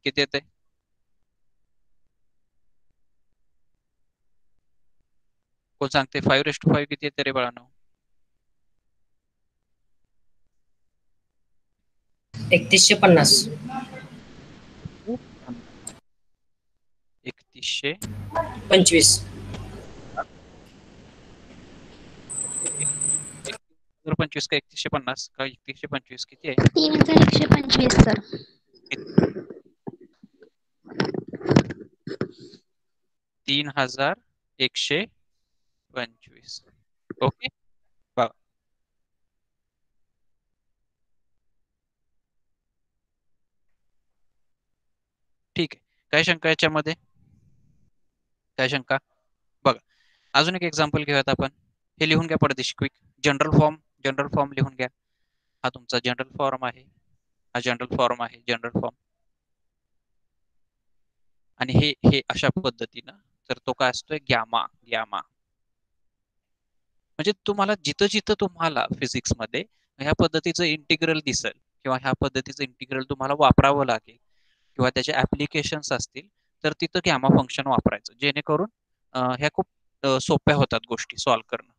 किती येते कोण सांगते फाईव्ह रेस टू फाईव्ह किती येते रे बाळांनो? एकतीसशे पन्नास. एकतीसशे पंचवीस. पंचवीस का एकतीसशे पन्नास? का एकतीसशे पंचवीस? किती आहे? तीन हजार एकशे पंचवीस सर. तीन हजार एकशे पंचवीस. ओके? ठीक आहे. काय शंका याच्यामध्ये? काय शंका? बघा. अजून एक एक्झाम्पल घेऊयात आपण. हे लिहून घ्या परदेश quick general form general form लिहून घ्या. हा तुमचा जनरल फॉर्म आहे. हा जनरल फॉर्म आहे जनरल फॉर्म आणि हे हे अशा पद्धतीनं तर तो काय असतोय? ग्यामा ग्यामा म्हणजे तुम्हाला जिथं जिथं तुम्हाला फिजिक्समध्ये ह्या पद्धतीचं इंटिग्रल दिसेल किंवा ह्या पद्धतीचं इंटिग्रल तुम्हाला वापरावं लागेल किंवा त्याचे ऍप्लिकेशन्स असतील तर तिथं गॅमा फंक्शन वापरायचं. जेणेकरून ह्या खूप सोप्या होतात गोष्टी सॉल्व्ह करणं.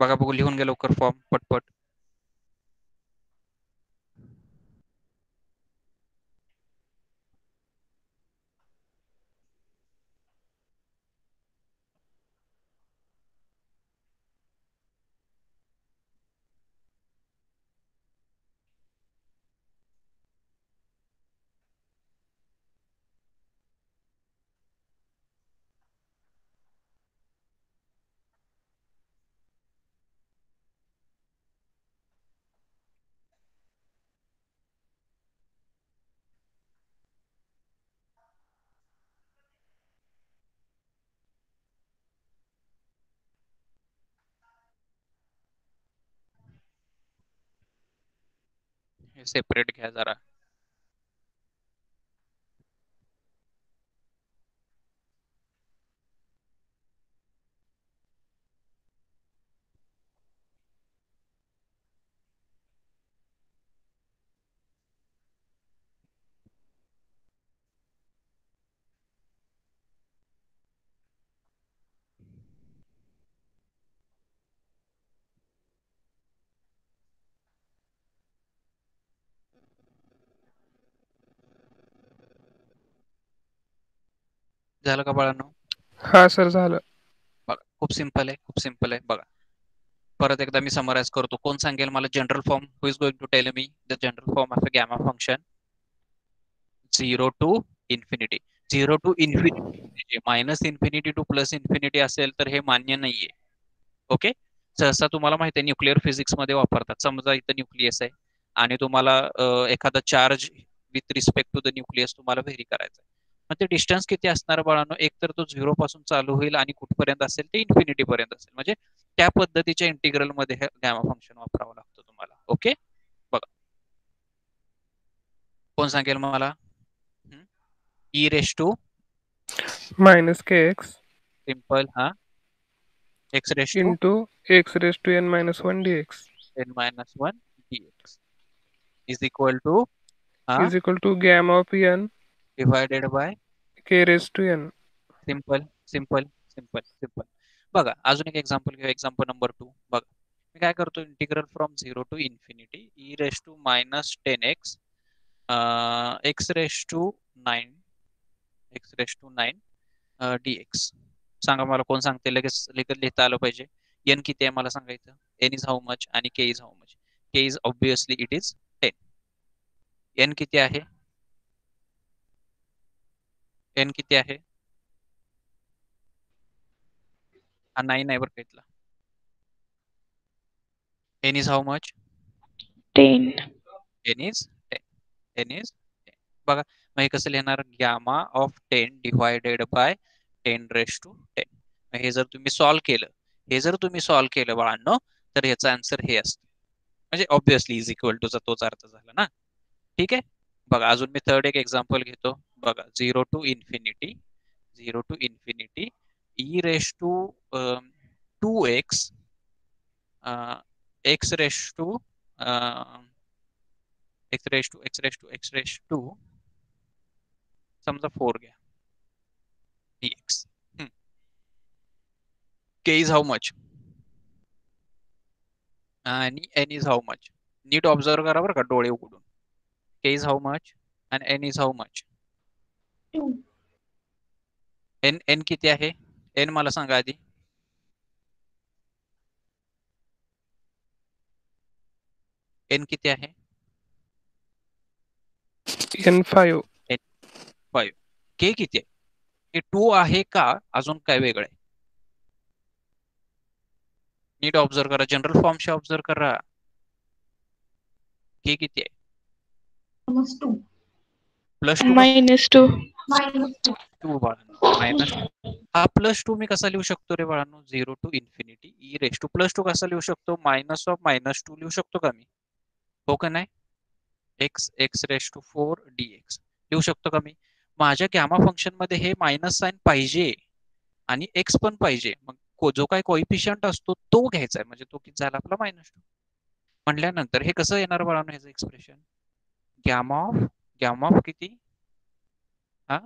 बघा बघू लिहून घ्या लवकर फॉर्म पटपट. हे सेपरेट घ्या जरा. झालं का बाळांनो? हा सर झालं. बघा खूप सिंपल आहे खूप सिंपल आहे. बघा परत एकदा मी समराइज करतो. कोण सांगेल मला general form who is going to tell me the general form of a gamma function zero to infinity zero to infinity minus infinity to plus infinity असेल तर हे मान्य नाहीये. ओके सहसा तुम्हाला माहिती आहे न्यूक्लिअर फिजिक्समध्ये वापरतात. समजा इथं न्यूक्लियस आहे आणि तुम्हाला एखादा charge with respect to the nucleus तुम्हाला व्हेरी करायचा आहे मग ते डिस्टन्स किती असणार बाळांनो? एक तर तो झिरो पासून चालू होईल आणि कुठपर्यंत असेल ते इन्फिनिटी पर्यंत असेल. म्हणजे त्या पद्धतीच्या इंटिग्रलमध्ये हे गॅमा फंक्शन वापरावं लागतं तुम्हाला. ओके बघा. कोण सांगेल मला? E raise to minus k x simple हा. X raise to into x raise to n minus one d x n minus one dx is equal to हा. Is equal to gamma of n divided by k raise to n simple simple simple simple बघा अजून एक example घेऊ. Example number two बघा. मी काय करतो? Integral from zero to infinity e raise to minus ten x x raise to nine x raise to nine d x सांगा मला कोण सांगते लगेच लगेच लिहिता आलं पाहिजे. एन किती आहे मला सांगायचं? एन इज हाऊ मच आणि k is how much k is obviously it is ten n किती आहे? एन किती आहे? हा नाईन आहे बरं का इथला. N is how much ten n is ten n is ten बघा मग हे कसं लिहिणार? Gamma of ten divided by ten raise to ten. हे जर तुम्ही सॉल्व्ह केलं हे जर तुम्ही सॉल्व्ह केलं बाळांनो तर ह्याचा आन्सर हे असतं. म्हणजे ऑब्विसली इज इक्वल टूचा तोच अर्थ झाला ना. ठीक आहे? बघा अजून मी थर्ड एक एक्झाम्पल घेतो. बघा zero to infinity zero to infinity e raise to two x x raise to x raise to x raise to x raise to समजा फोर घ्या. dx k is how much आणि N is how much नीट observe करा बरं का डोळे उघडून. के is how much आणि n is how n n किती आहे? एन मला सांगा आधी. एन किती आहे? एन फाईव्ह फाईव्ह के किती आहे? हे टू आहे का? अजून काय वेगळं आहे? नीट ऑब्झर्व करा. जनरल फॉर्मशी ऑब्झर्व करा. के किती आहे? Plus two minus two. Two बाळांनो मायनस हा प्लस टू मी कसा लिहू शकतो रे बाळांनो? Zero to infinity e raise to. Plus two कसा लिहू शकतो? मायनस ऑफ मायनस टू लिहू शकतो का मी? हो का नाही? X x raise to four d x लिहू शकतो का मी? माझ्या गॅमा फंक्शनमध्ये हे मायनस साइन पाहिजे आणि एक्स पण पाहिजे. मग जो काय कोइफिशियंट असतो तो घ्यायचा आहे. म्हणजे तो किती झाला? आपला मायनस टू. म्हटल्यानंतर हे कसं येणार बाळांनो ह्याचं expression gamma of gamma of किती? हा?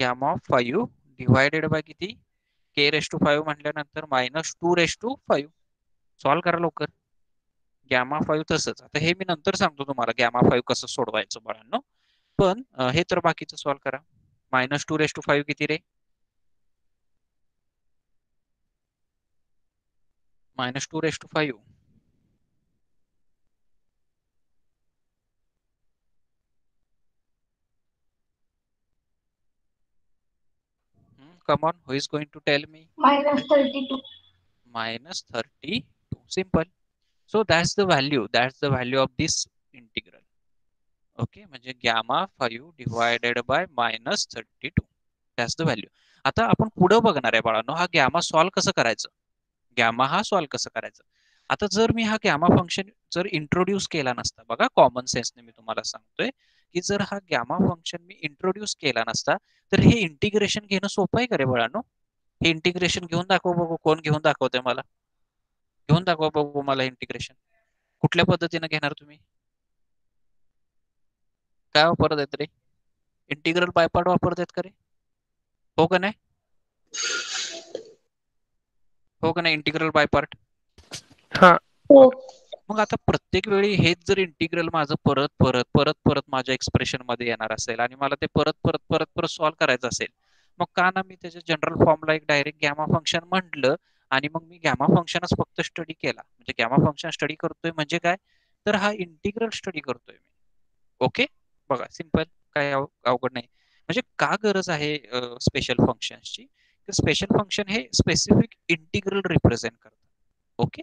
Gamma of five divided by किती? के रेस टू फाईव्ह म्हटल्यानंतर minus two raise to five solve करा लवकर. गॅमा फाईव्ह तसंच. आता हे मी नंतर सांगतो तुम्हाला गॅमा फाईव्ह कसं सोडवायचं बाळांनो. पण हे तर बाकीचं सॉल्व्ह करा. Minus two raise to five किती रे? Minus two raise to five come on who is going to tell me? Minus thirty-two. minus 32 simple. So that's the value that's the value of this integral. Okay म्हणजे gamma five divided by minus thirty two that's the value आता आपण पुढं बघणार आहे बाळांनो हा gamma solve कसं करायचं? गॅमा हा सॉल्व कसं करायचं? आता जर मी हा गॅमा फंक्शन जर इंट्रोड्यूस केला नसता बघा कॉमन सेन्सने मी तुम्हाला सांगतोय की जर हा गॅमा फंक्शन मी इंट्रोड्यूस केला नसता तर हे इंटिग्रेशन घेणं सोपं आहे का रे बाळांनो? हे इंटिग्रेशन घेऊन दाखव बघू कोण घेऊन दाखवतंय मला? घेऊन दाखवा बघू मला इंटिग्रेशन कुठल्या पद्धतीने घेणार तुम्ही? काय वापरत आहेत रे? इंटिग्रल बायपार्ट वापरत आहेत का रे? हो का नाही? हो का नाही इंटिग्रल बायपार्ट हा. हो. मग आता प्रत्येक वेळी हेच जर इंटिग्रल माझं परत परत परत परत माझ्या एक्सप्रेशनमध्ये येणार असेल आणि मला ते परत परत परत परत सॉल्व्ह करायचं असेल मग का ना मी त्याच्या जनरल फॉर्मला एक डायरेक्ट गॅमा फंक्शन म्हटलं आणि मग मी गॅमा फंक्शनच फक्त स्टडी केला. म्हणजे गॅमा फंक्शन स्टडी करतोय म्हणजे काय? तर हा इंटिग्रल स्टडी करतोय मी. ओके बघा सिंपल काय अव- अवघड नाही. म्हणजे का गरज आहे स्पेशल फंक्शनची तर स्पेशल फंक्शन हे स्पेसिफिक इंटिग्रल रिप्रेझेंट करतात ओके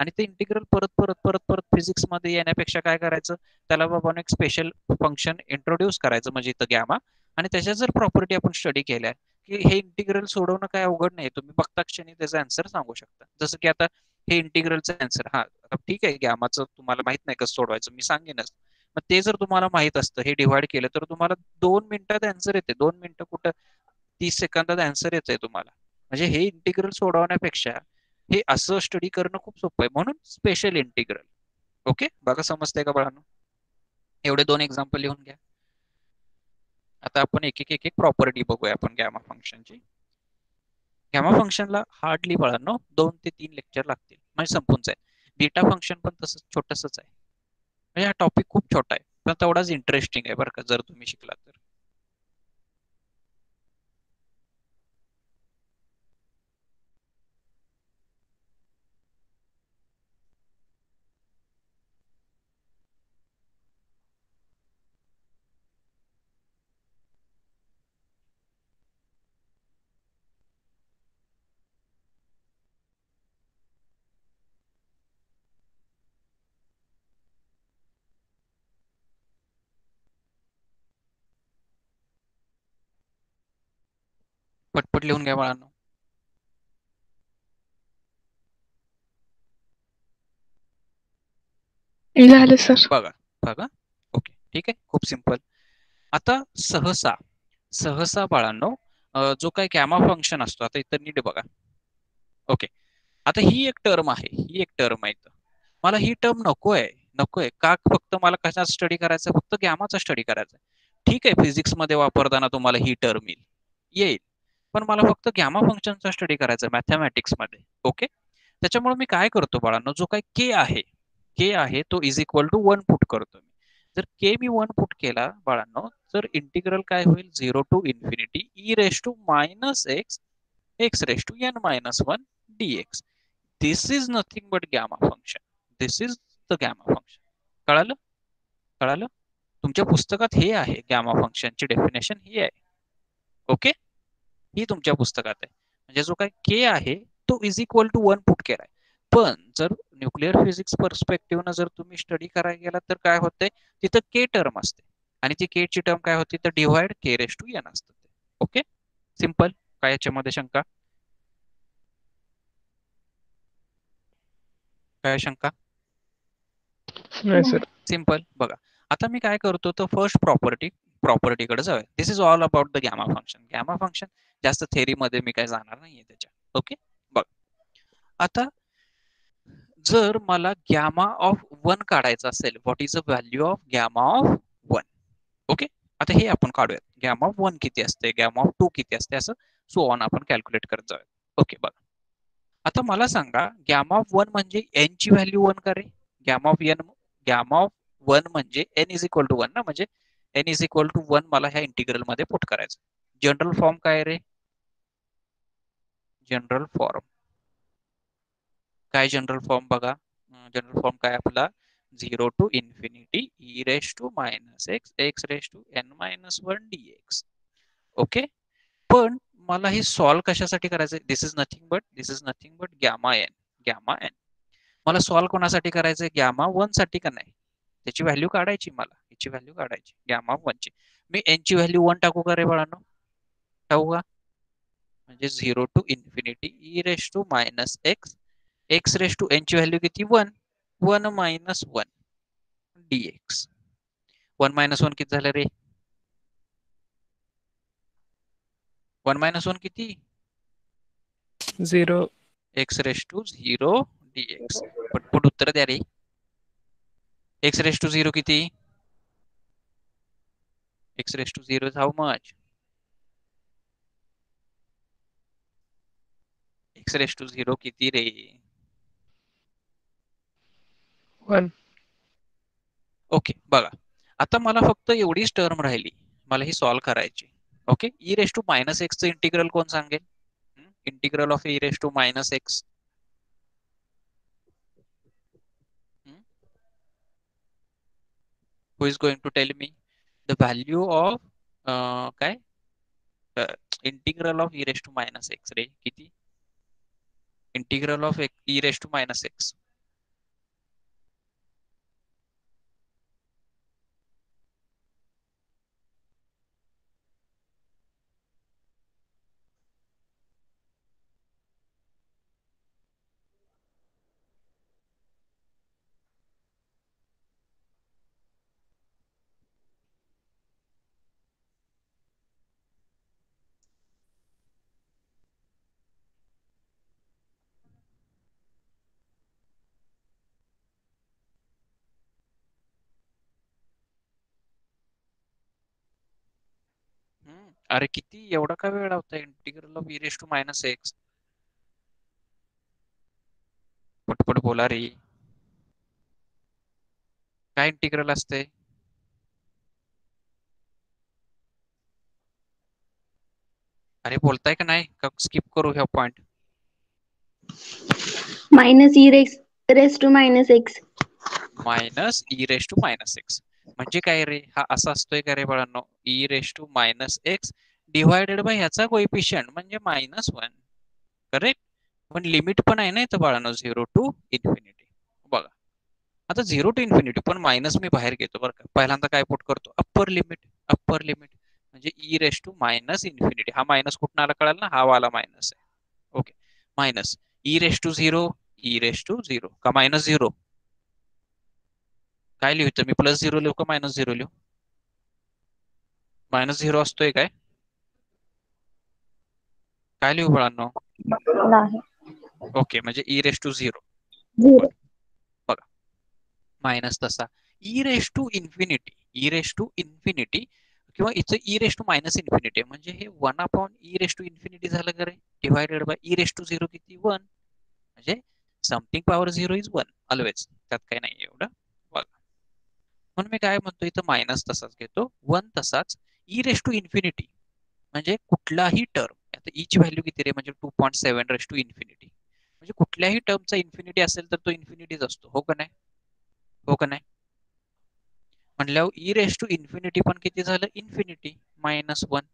आणि ते इंटिग्रल परत परत परत परत फिजिक्समध्ये येण्यापेक्षा काय करायचं? त्याला बाबा एक स्पेशल फंक्शन इंट्रोड्यूस करायचं म्हणजे इथं गॅमा आणि त्याच्या जर प्रॉपर्टी आपण स्टडी केल्या की हे इंटिग्रल सोडवणं काय अवघड नाही. तुम्ही बघता क्षणी त्याचा आन्सर सांगू शकता. जसं की आता हे इंटिग्रलचं आन्सर हा ठीक आहे गॅमाचं तुम्हाला माहीत नाही कसं सोडवायचं मी सांगेनच. मग ते जर तुम्हाला माहीत असतं हे डिवाइड केलं तर तुम्हाला दोन मिनिटात आन्सर येते. दोन मिनिटं कुठं तीस सेकंदात आन्सर येतंय तुम्हाला. म्हणजे हे इंटिग्रल सोडवण्यापेक्षा हे असं स्टडी करणं खूप सोपं आहे. म्हणून स्पेशल इंटिग्रल ओके बघा समजतंय का बाळांनो? एवढे दोन एक्झाम्पल लिहून घ्या. आता आपण एक एक एक एक प्रॉपर्टी बघूया आपण गॅमा फंक्शनची गॅमा फंक्शनला हार्डली बाळांनो दोन ते तीन लेक्चर लागतील. म्हणजे संपून जाईल. बीटा फंक्शन पण तसंच छोटसच आहे. म्हणजे हा टॉपिक खूप छोटा आहे. पण तेवढाच इंटरेस्टिंग आहे बरं का जर तुम्ही शिकला तर. पटपट लिहून घ्या बाळांनो. झालं सर. बघा बघा. ओके ठीक आहे. खूप सिंपल. आता सहसा सहसा बाळांनो जो काही गॅमा फंक्शन असतो आता इथं नीट बघा. ओके. आता ही एक टर्म आहे ही एक टर्म आहे इथं. मला ही टर्म नको आहे नको आहे का फक्त मला कशा स्टडी करायचं फक्त गॅमाचा स्टडी करायचा आहे ठीक आहे फिजिक्समध्ये वापरताना तुम्हाला ही टर्म येईल. येईल. पण मला फक्त गॅमा फंक्शनचा स्टडी करायचा मॅथमॅटिक्समध्ये. ओके त्याच्यामुळे मी काय करतो बाळांनो जो काय के आहे के आहे तो is equal to one put करतो मी. जर के मी वन पुट केला बाळांनो तर इंटिग्रल काय होईल? Zero to infinity e raise to minus x x raise to n minus one d x this is nothing but gamma function this is the gamma function कळालं? कळालं? तुमच्या पुस्तकात हे आहे गॅमा फंक्शनची डेफिनेशन ही आहे. ओके ही तुमच्या पुस्तकात आहे. म्हणजे जो काही के आहे तो is equal to one put केलाय पण जर न्यूक्लिअर फिजिक्स पर्स्पेक्टिव्ह जर तुम्ही स्टडी करायला गेला तर काय होतंय? तिथं के टर्म असते. आणि ती के ची टर्म काय होती? तर divide k raise to n असतं ओके सिंपल काय याच्यामध्ये शंका? काय शंका? सर सिंपल बघा. आता मी काय करतो तर फर्स्ट प्रॉपर्टी प्रॉपर्टीकडे जाऊया. This is all about the gamma function gamma function जास्त थेरीमध्ये मी काय जाणार नाहीये त्याच्या. ओके बघ. आता जर मला गॅमा ऑफ वन काढायचं असेल what is a value of gamma of one okay आता हे आपण काढूयात. गॅमा ऑफ वन किती असते? गॅमा ऑफ टू किती असते? असं सो ऑन आपण कॅल्क्युलेट करत जाऊयात. ओके बघा. आता मला सांगा गॅमा ऑफ वन म्हणजे एन ची व्हॅल्यू वन का रे? Gamma of n gamma of one म्हणजे n is equal to one ना? म्हणजे n is equal to one मला ह्या इंटिग्रलमध्ये पुट करायचं. जनरल फॉर्म काय रे? जनरल फॉर्म काय जनरल फॉर्म बघा? जनरल फॉर्म काय आपला? Zero to infinity e raise to minus x x raise to n minus one d x okay पण मला हे सॉल्व कशासाठी करायचं this is nothing but this is nothing but gamma n gamma n मला solve कोणासाठी करायचंय? Gamma वनसाठी का नाही? त्याची व्हॅल्यू काढायची मला. याची व्हॅल्यू काढायची. गॅमा वन ची. मी एनची व्हॅल्यू वन टाकू का रे बाळांनो? टाकू का? म्हणजे zero to infinity e raise to minus x x raise to n ची व्हॅल्यू किती? One. One minus one. D x one minus one किती झालं रे? वन मायनस वन किती? Zero. X raise to zero d x पटपट उत्तर द्या रे. एक्स रेस टू झिरो किती? X raise to zero how much x raise to zero किती रे वन ओके बघा आता मला फक्त एवढीच टर्म राहिली मला ही सॉल्व करायची okay e raise to minus एक्सचं integral कोण सांगेल integral of e raise to minus x is going to tell me the value of uh, काय integral of e raise to minus x रे किती integral of e raise to minus x hmm, अरे किती? एवढा का वेळ लावता integral of e raise to minus x पटपट बोला रे. काय इंटिग्रल असते अरे बोलताय का नाही? का स्किप करू ह्या point minus e racks raise to minus x minus e raise to minus x म्हणजे काय रे? हा असा असतोय का रे बाळांनो? E raise to minus x divided by ह्याचा कोइफिशियंट म्हणजे मायनस वन करेक्ट पण लिमिट पण आहे ना इथं बाळांनो झिरो टू इन्फिनिटी बघा. आता झिरो टू इन्फिनिटी पण मायनस मी बाहेर घेतो बरं का. पहिल्यांदा काय पुट करतो? अप्पर लिमिट अप्पर लिमिट म्हणजे e raise to minus infinity हा मायनस कुठं आला कळाल ना? हा वाला मायनस आहे. Okay minus e raise to zero e raise to zero का मायनस झिरो काय लिहू मी प्लस झिरो लिहू का मायनस झिरो लिहू? मायनस झिरो असतोय काय? काय लिहू बाळांनो? ओके म्हणजे e raise to zero zero minus तसा. E raise to infinity e raise to infinity किंवा इथं e raise to minus infinity म्हणजे हे one upon e raise to infinity झालं का रे? Divided by e raise to zero किती? One म्हणजे something power zero is one always त्यात काही नाही एवढं. बघा म्हणून मी काय म्हणतो इथं मायनस तसाच घेतो वन तसाच ई रेस टू इन्फिनिटी म्हणजे कुठलाही टर्म आता ईची व्हॅल्यू किती रे? म्हणजे two point seven raise to infinity म्हणजे कुठल्याही टर्मचा इन्फिनिटी असेल तर तो इन्फिनिटीच असतो. हो का नाही? हो का नाही? म्हणल्यावर ई रेस टू इन्फिनिटी पण किती झालं? इन्फिनिटी मायनस वन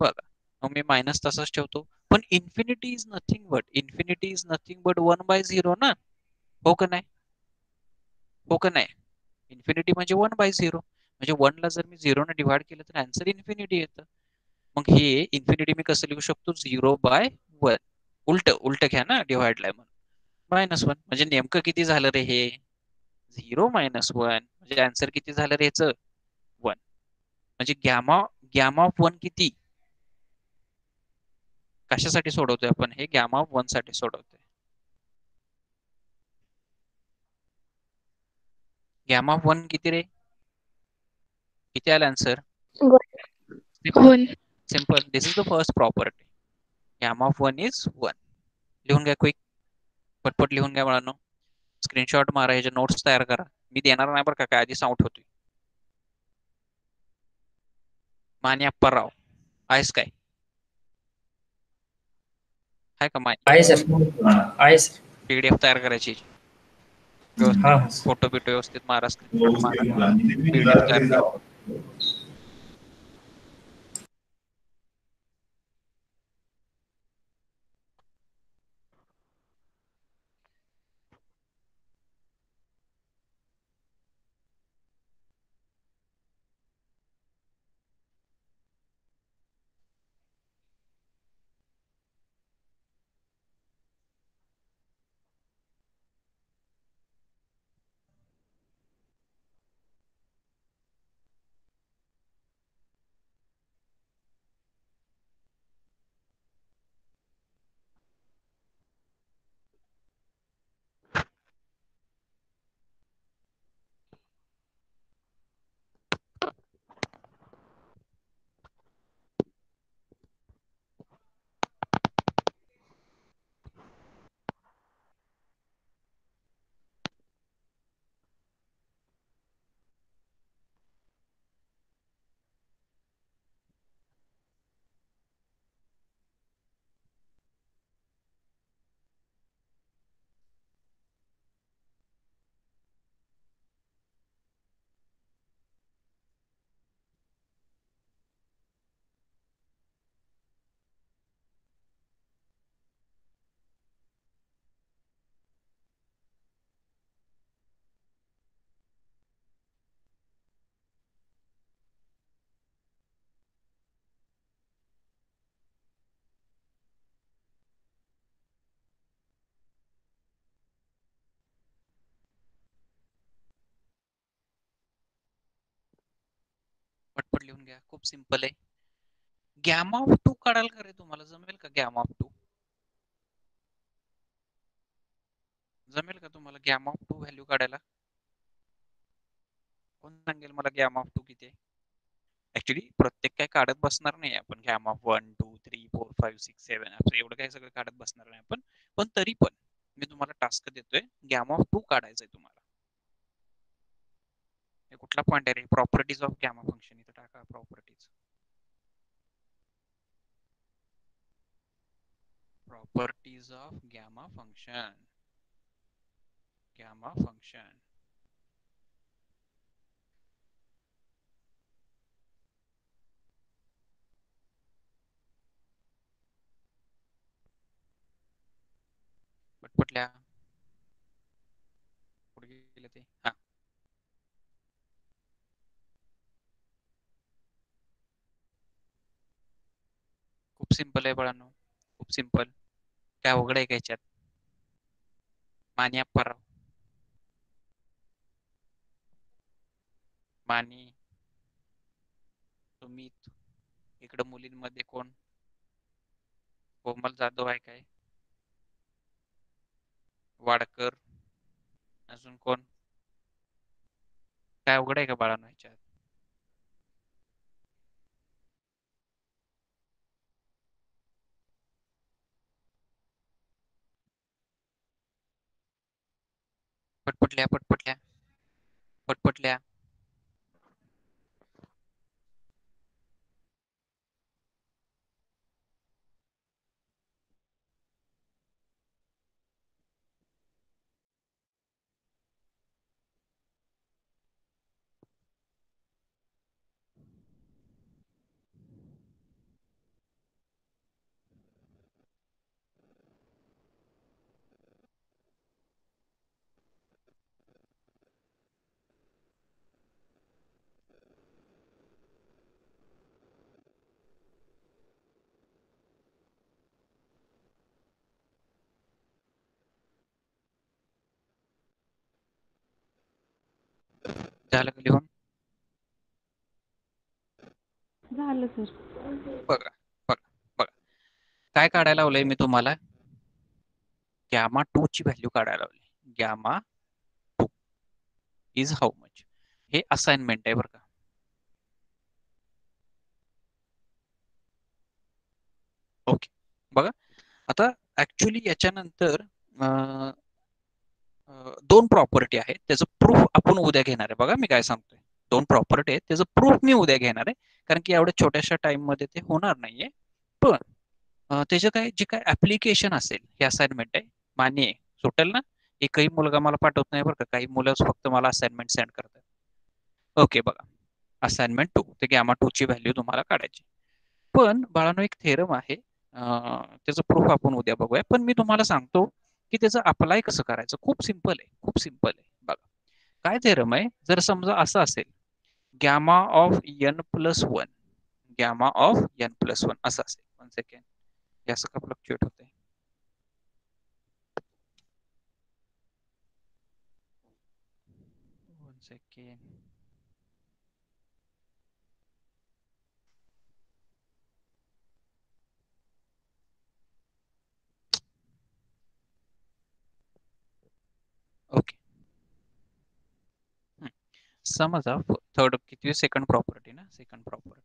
बघा. मग मी मायनस तसाच ठेवतो. पण infinity is nothing but infinity is nothing but one by zero ना? हो का नाही? हो का नाही? इन्फिनिटी म्हणजे वन बाय झिरो म्हणजे वनला जर मी झिरोने डिवाइड केलं तर आन्सर इन्फिनिटी येतं. मग हे इन्फिनिटी मी कसं लिहू शकतो? झिरो बाय वन उलट उलट घ्या ना डिवाइडला म्हणून. मायनस वन म्हणजे नेमकं किती झालं रे हे? झिरो मायनस वन म्हणजे आन्सर किती झालं रे याचं? वन म्हणजे गॅमा गॅमा ऑफ वन किती? कशासाठी सोडवतोय आपण हे? गॅमा ऑफ वनसाठी सोडवतोय. गॅमा ऑफ वन किती रे? किती आलं answer one simple this is the first property gamma of one is one लिहून घ्या क्विक पटपट लिहून घ्या मुलांनो स्क्रीनशॉट मारा ह्याचे नोट्स तयार करा. मी देणार नाही बरं का काय आधी साऊंड होती माने अप्पाराव. आहेस काय? आहे का माने आहे सर. आहे सर पीडीएफ तयार करायची. फोटो बिटो व्यवस्थित मारा. पटपट लिहून घ्या. खूप सिंपल आहे. गॅमा ऑफ़ टू काढाल का रे तुम्हाला? जमेल का गॅमा ऑफ़ टू जमेल का तुम्हाला गॅमा ऑफ़ टू व्हॅल्यू काढायला? मला गॅमा ऑफ़ टू किती ऍक्च्युली प्रत्येक काय काढत बसणार नाही आपण. Gamma of one two three four five six seven एवढं काय सगळं काढत बसणार नाही आपण. पण तरी टास्क देतोय. गॅमा ऑफ़ टू हे कुठला पॉइंट आहे रे? प्रॉपर्टीज ऑफ गॅमा फंक्शन इथं टाका properties properties of gamma function gamma function पटपटल्या कुठे गेलं ते? हा. खूप सिंपल आहे बाळांनो. खूप सिंपल काय अवघड आहे का याच्यात? मानी अप्पाराव मानी तुम्ही इकडं मुलींमध्ये कोण? कोमल जाधव आहे काय? वाडकर. अजून कोण? काय अवघड आहे का बाळांनो ह्याच्यात पटपटल्या पटपटल्या पटपटल्या. झालं का लिहून झालं सर. बघा बघा बघा काय काढायला लावलंय मी तुम्हाला? गॅमा टू ची व्हॅल्यू काढायला लावली. Gamma two is how much. हे असाइनमेंट आहे बरं का. ओके. बघा. आता ऍक्च्युली याच्यानंतर दोन प्रॉपर्टी आहेत. त्याचं प्रूफ आपण उद्या घेणार आहे. बघा मी काय सांगतोय. दोन प्रॉपर्टी आहेत. त्याचं प्रूफ मी उद्या घेणार आहे. कारण की एवढ्या छोट्याशा टाइममध्ये ते होणार नाहीये. पण त्याचं काय जे काय ऍप्लिकेशन असेल हे असाइनमेंट आहे. मान्य आहे. सुटेल ना? एकही मुलगा मला पाठवत नाही बरं का. काही मुलंच फक्त मला असाइनमेंट सेंड करतात. ओके बघा. असाइनमेंट टू ते गॅमा टू ची व्हॅल्यू तुम्हाला काढायची. पण बाळानो एक थेरम आहे. त्याचं प्रूफ आपण उद्या बघूया. पण मी तुम्हाला सांगतो की त्याचं अप्लाय कसं करायचं? खूप सिंपल आहे खूप सिंपल आहे. बघा काय थेरम आहे? जर समजा असं असेल gamma of n plus one gamma of n plus one असं असेल. वन सेकंड हे असं का फ्लक्च्युएट होते वन सेकंड ओके. समजा थर्ड किती सेकंड प्रॉपर्टी ना सेकंड प्रॉपर्टी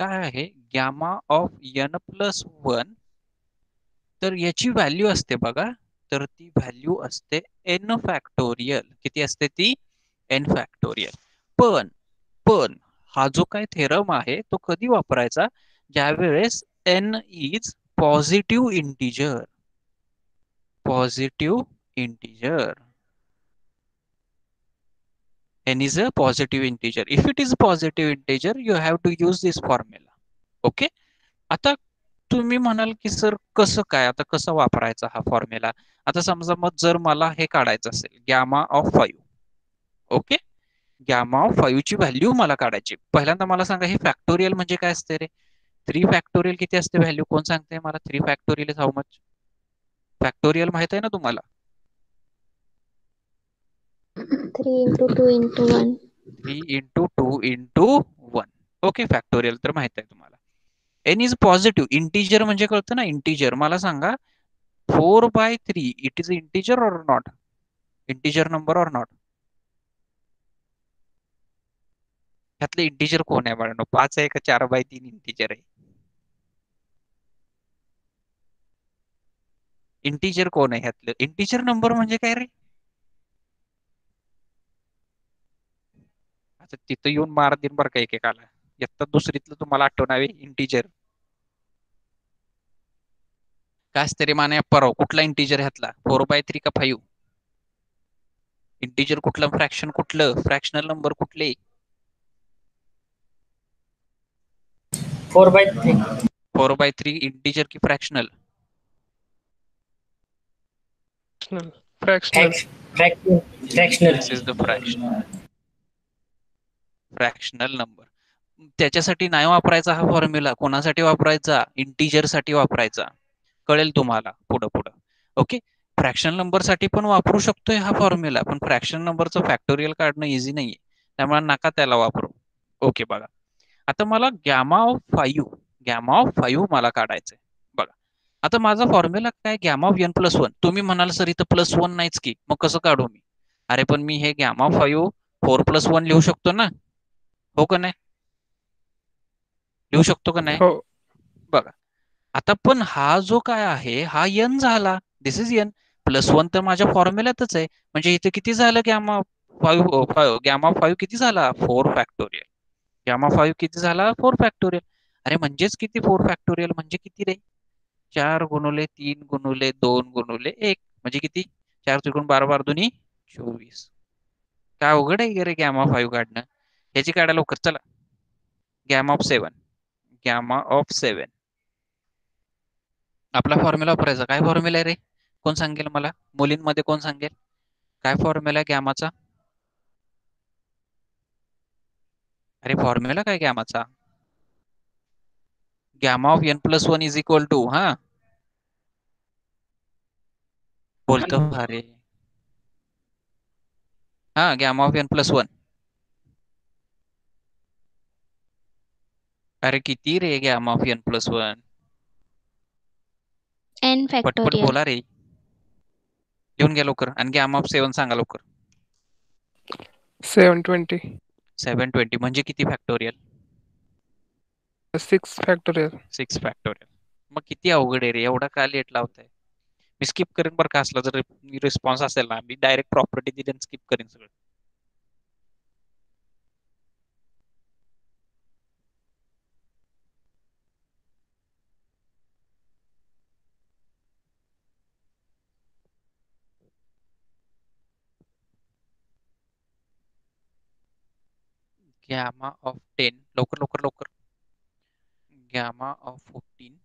काय आहे gamma of n plus one तर याची व्हॅल्यू असते बघा तर ती व्हॅल्यू असते एन फॅक्टोरियल किती असते ती? एन फॅक्टोरियल पण पण हा जो काय थेरम आहे तो कधी वापरायचा? ज्यावेळेस n is positive integer positive integer n is a positive integer. If it is a positive integer, you have to use this formula. Okay आता तुम्ही म्हणाल की सर कसं काय? आता कसं वापरायचा हा फॉर्म्युला आता समजा मग जर मला हे काढायचं असेल gamma of five okay gamma of five ची व्हॅल्यू मला काढायची. पहिल्यांदा मला सांगा हे फॅक्टोरियल म्हणजे काय असते रे? थ्री फॅक्टोरियल किती असते व्हॅल्यू कोण सांगते मला? Three factorial is how much factorial माहीत आहे ना तुम्हाला? Three into two into one. Three into two into one. Okay factorial तर माहीत आहे तुम्हाला. एन इज पॉझिटिव्ह इंटीजर म्हणजे कळतं ना? इंटीजर मला सांगा four by three it is integer or not integer number or not ह्यातलं integer कोण आहे बाळांनो? पाच आहे का चार बाय तीन इंटीजर आहे? इंटीजर कोण आहे ह्यातलं? इंटीजर नंबर म्हणजे काय रे? आता तिथं येऊन मार दिन बरं का एकेकाला. इयत्ता दुसरीतलं तुम्हाला आठवणावे इंटीजर काय असते रे माने परव कुठला इंटीजर ह्यातला फोर बाय थ्री का फाईव्ह इंटीजर कुठलं? फ्रॅक्शन कुठलं? फ्रॅक्शनल नंबर कुठले? Four by three four by three integer की fractional fractional fractional this is the fraction fractional number त्याच्यासाठी नाही वापरायचा हा फॉर्म्युला कोणासाठी वापरायचा? इंटीजरसाठी वापरायचा. कळेल तुम्हाला पुढं पुढं. ओके फ्रॅक्शन नंबरसाठी पण वापरू शकतोय हा फॉर्म्युला पण फ्रॅक्शन नंबरचं फॅक्टोरियल काढणं इझी नाहीये. त्यामुळे नका त्याला वापरू. ओके बघा. आता मला gamma of five gamma of five मला काढायचंय. बघा. आता माझा फॉर्म्युला काय? Gamma of n plus one तुम्ही म्हणाल सर इथं प्लस वन नाहीच की. मग कसं काढू मी? अरे पण मी हे gamma five four plus one लिहू शकतो ना. हो का नाही? लिहू शकतो का नाही? हो. बघा. आता पण हा जो काय आहे हा एन झाला. This is n plus one तर माझ्या फॉर्म्युल्यातच आहे. म्हणजे इथे किती झालं? गॅमा फाईव्ह गॅमा फाईव्ह किती झाला? फोर फॅक्टोरियल गॅमा फाईव्ह किती झाला? फोर फॅक्टोरियल अरे म्हणजेच किती फोर फॅक्टोरियल म्हणजे किती रे? चार गुणुले तीन गुणुले दोन गुणुले एक. म्हणजे किती? चार त्रिकोण बारा बार दोन्ही चोवीस. काय अवघड आहे रे गॅमा फाईव्ह काढणं? ह्याची काढा लवकर चला. Gamma of seven gamma of seven आपला फॉर्म्युला वापरायचा. काय फॉर्म्युला आहे रे? कोण सांगेल मला? मुलींमध्ये कोण सांगेल? काय फॉर्म्युला आहे गॅमाचा अरे फॉर्म्युला काय गॅमाचा gamma of n plus one is equal to हा? बोलतो अरे. हा gamma of n plus one अरे किती रे gamma of n plus one n पटपट फॅक्टोरियल बोला रे लिहून घ्या लवकर आणि गॅमा ऑफ सेवन सांगा लवकर सेवन ट्वेंटी सेवन ट्वेंटी म्हणजे किती factorial six factorial six factorial मग किती अवघड आहे रे एवढा का लेट लावताय मी स्किप करेन बरं का असलं जर रिस्पॉन्स असेल ना मी डायरेक्ट प्रॉपर्टी दिली स्किप करेन सगळं गॅमा ऑफ टेन. लवकर लवकर लवकर. Gamma of fourteen.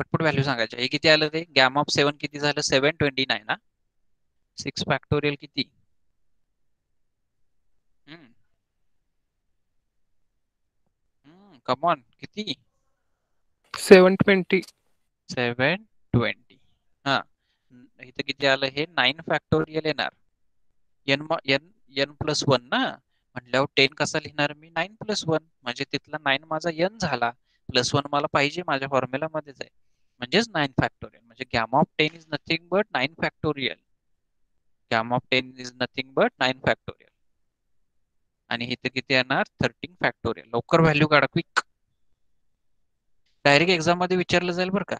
पटपट व्हॅल्यू सांगायच्या हे किती आलं ते? गॅमा ऑफ सेवन किती झालं? सेवन ट्वेंटी नाईन ना सिक्स फॅक्टोरियल किती? हम्म. हम्म कमॉन किती? Seven twenty. Seven twenty. हा. इथं किती आलं हे? नाईन फॅक्टोरियल येणार. N n n plus one ना? म्हटल्यावर टेन कसा लिहिणार मी? नाईन प्लस वन म्हणजे तिथला नाईन माझा एन झाला. प्लस वन मला पाहिजे माझ्या फॉर्म्युला मध्येच आहे. म्हणजेच नाईन फॅक्टोरियल म्हणजे gamma of ten is nothing but nine factorial gamma of ten is nothing but nine factorial आणि इथे किती येणार? थर्टीन फॅक्टोरियल लवकर व्हॅल्यू काढा क्विक डायरेक्ट एक्झाममध्ये विचारलं जाईल बरं का?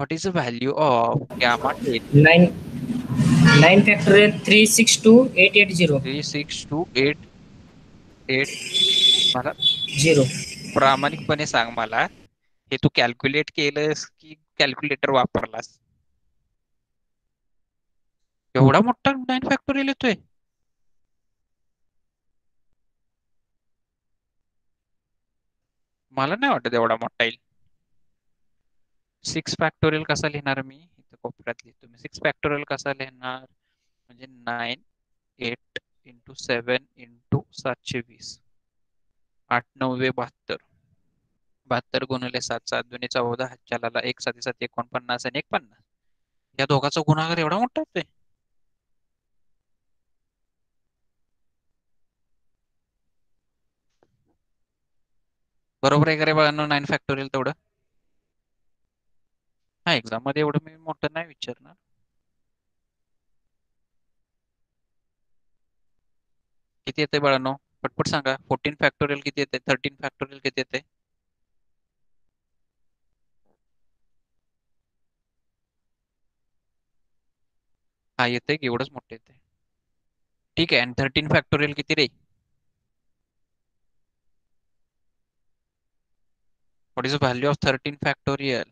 What is the value of gamma ten nine nine factorial three six two eight eight zero. Three six two eight eight मला झिरो. प्रामाणिकपणे सांग मला. हे तू कॅल्क्युलेट केलंस की कॅल्क्युलेटर वापरलास? एवढा मोठा नाईन फॅक्टोरियल येतोय. मला नाही वाटत एवढा मोठा येईल. सिक्स फॅक्टोरियल कसा लिहिणार मी? इथं तुम्ही सिक्स फॅक्टोरियल कसा लिहिणार? म्हणजे nine eight into seven into सातशे वीस. आठ नव्वे बहात्तर. बहात्तर गुणिले सात सात दोन्ही चौदा हातच्याला एक साती सात एकोणपन्नास आणि एक पन्नास या दोघांचा गुणाकार एवढा मोठा येतोय बरोबर आहे का रे बाळांनो? नाईन फॅक्टोरियल तेवढं? हा एक्झाममध्ये एवढं मी मोठं नाही विचारणार. किती येते बाळांनो? पटपट सांगा. फोर्टीन फॅक्टोरियल किती येते थर्टीन फॅक्टोरियल किती येते हा येते की? एवढंच मोठं येते ठीक आहे. आणि थर्टीन फॅक्टोरियल किती रे? What is the value of thirteen factorial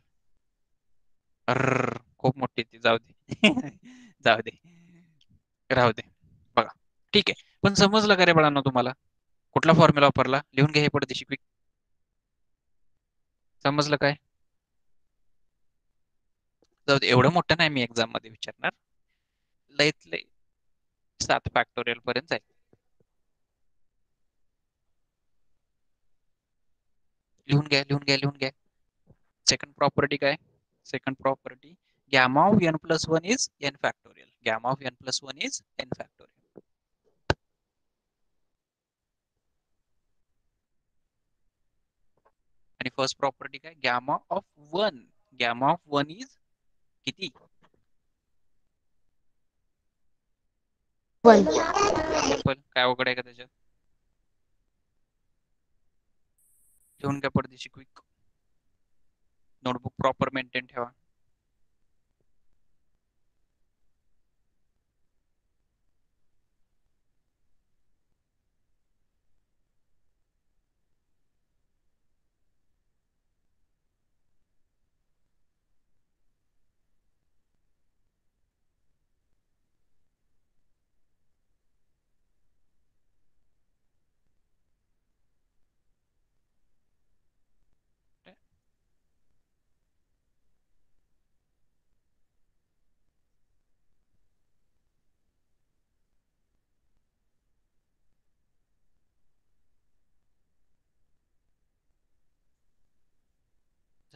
खूप मोठी ती. जाऊ दे. जाऊ दे. राहू दे. बघा. ठीक आहे. पण समजलं का रे बाळांनो तुम्हाला? कुठला फॉर्म्युला वापरला? लिहून घ्या हे पडदेशी क्विक समजलं काय? जाऊ दे. एवढं मोठं नाही मी एक्झाममध्ये विचारणार. लयत लय सात फॅक्टोरियल पर्यंत जाईल. लिहून घ्या लिहून घ्या लिहून घ्या. सेकंड प्रॉपर्टी काय? Second property gamma of n plus one is n factorial gamma of n plus one is n factorial आणि फर्स्ट प्रॉपर्टी काय? Gamma of one gamma of one is किती? काय अवघड आहे का त्याच्यात? ठेवून घ्या पडदेशी quick notebook proper maintained here.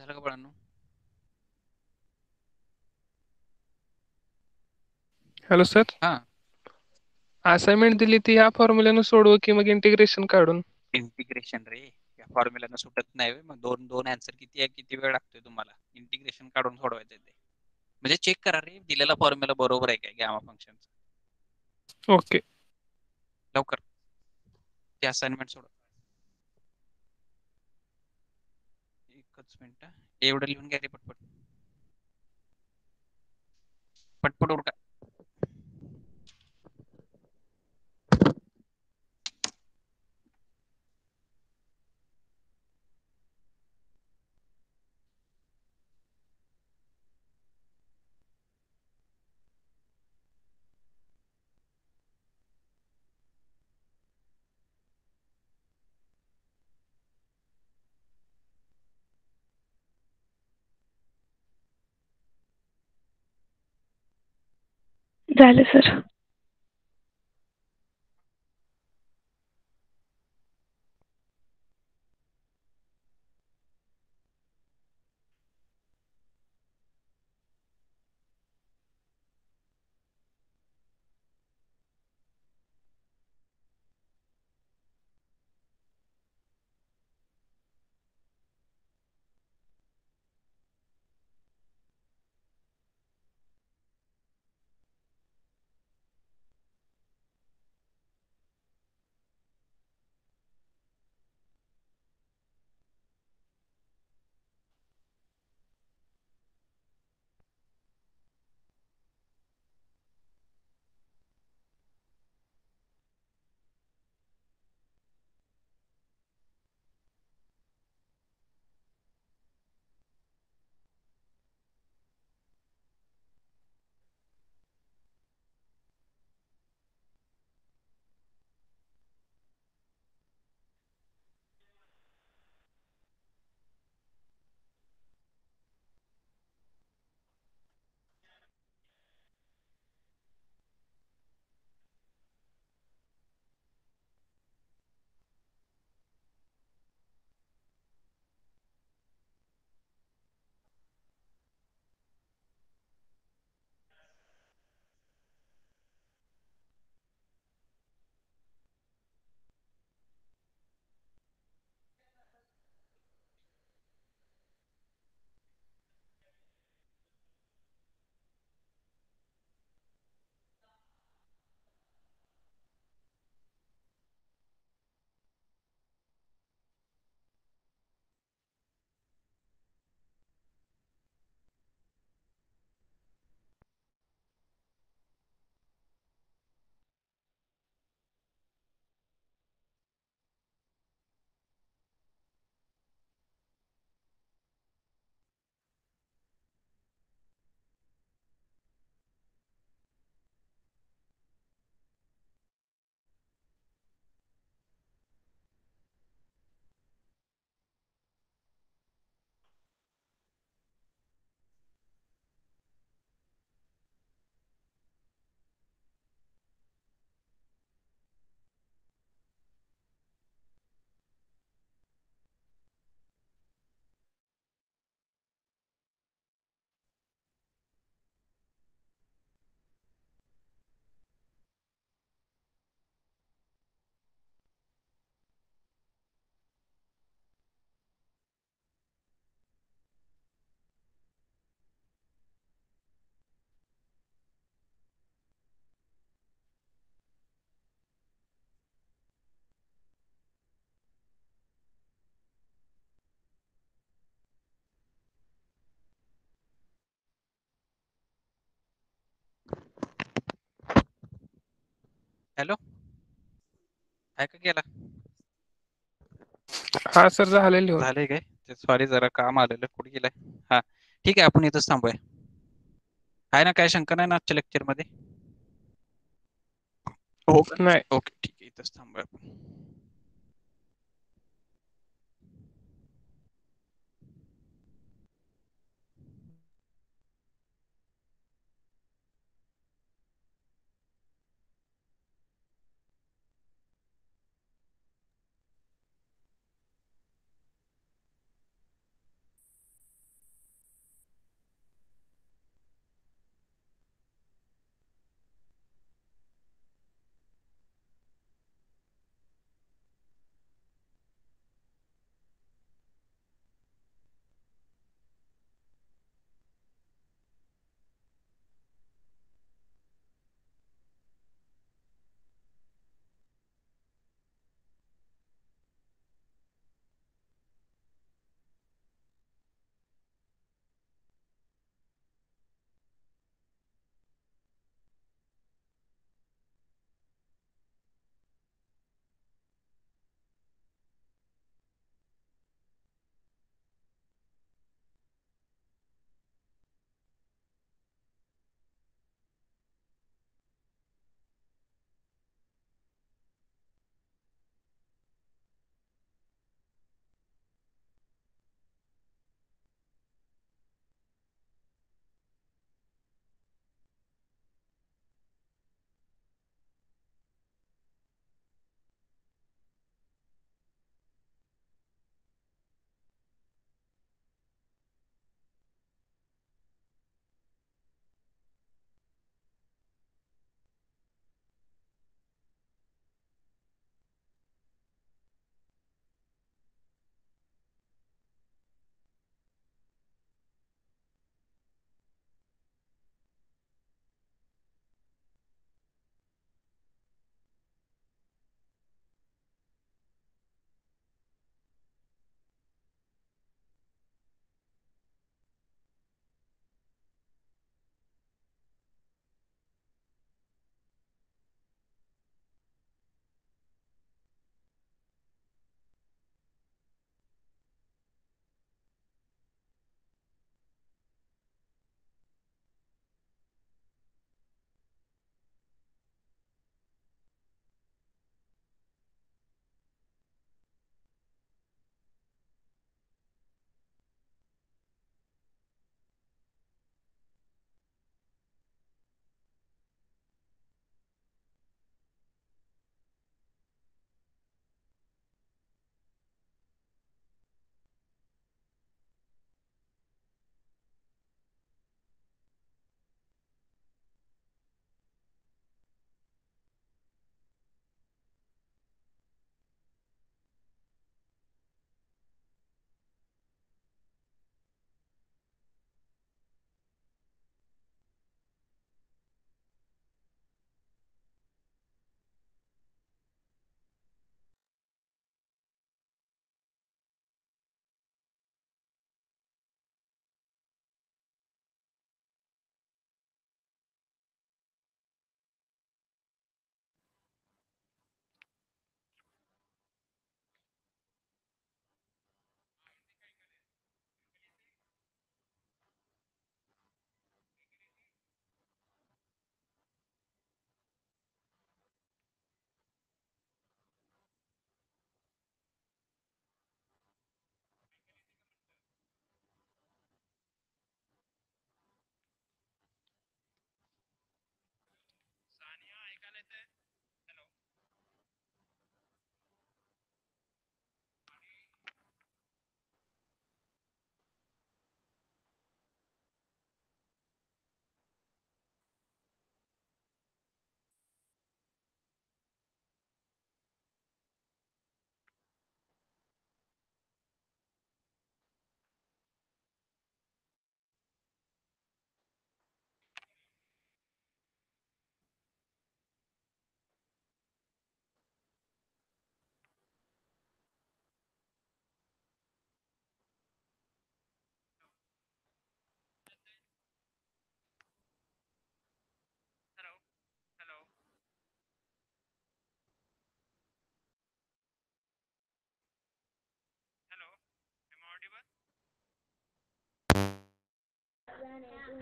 झालं का बाळांनो हॅलो सर हा असाइनमेंट दिली ती ह्या फॉर्म्युल्यानं सोडवू की मग इंटिग्रेशन काढून? इंटिग्रेशन रे. या फॉर्म्युलानं सुटत नाही. मग दोन दोन आन्सर किती आहे किती वेळ लागतोय तुम्हाला? इंटिग्रेशन काढून सोडवायचं ते. म्हणजे चेक करा रे. दिलेला फॉर्म्युला बरोबर आहे काय? गॅमा फंक्शनचा ओके लवकर. ते असाइनमेंट सोडवा. एकच मिनिट एवढं लिहून घ्या रे पटपट. पटपट उरका. झालं सर. हॅलो? ऐका गेला हा सर झालं लिहून झालंय काय? सॉरी जरा काम आलेलं कुठे गेलाय? हा ठीक आहे आपण इथंच थांबूया. आहे ना काय शंका नाही ना आजच्या लेक्चरमध्ये? हो. नाही. ओके ठीक आहे इथंच थांबूया आपण.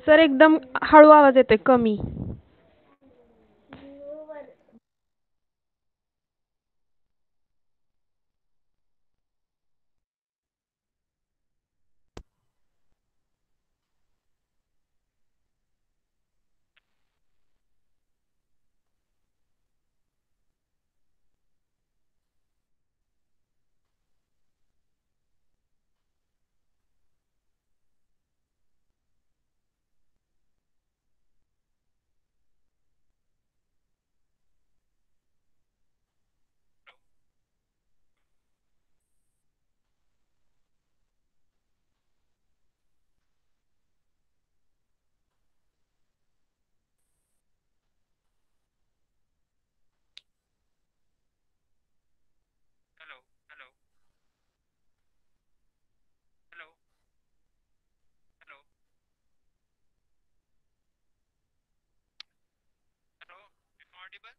सर एकदम हळू आवाज येतोय कमी. audible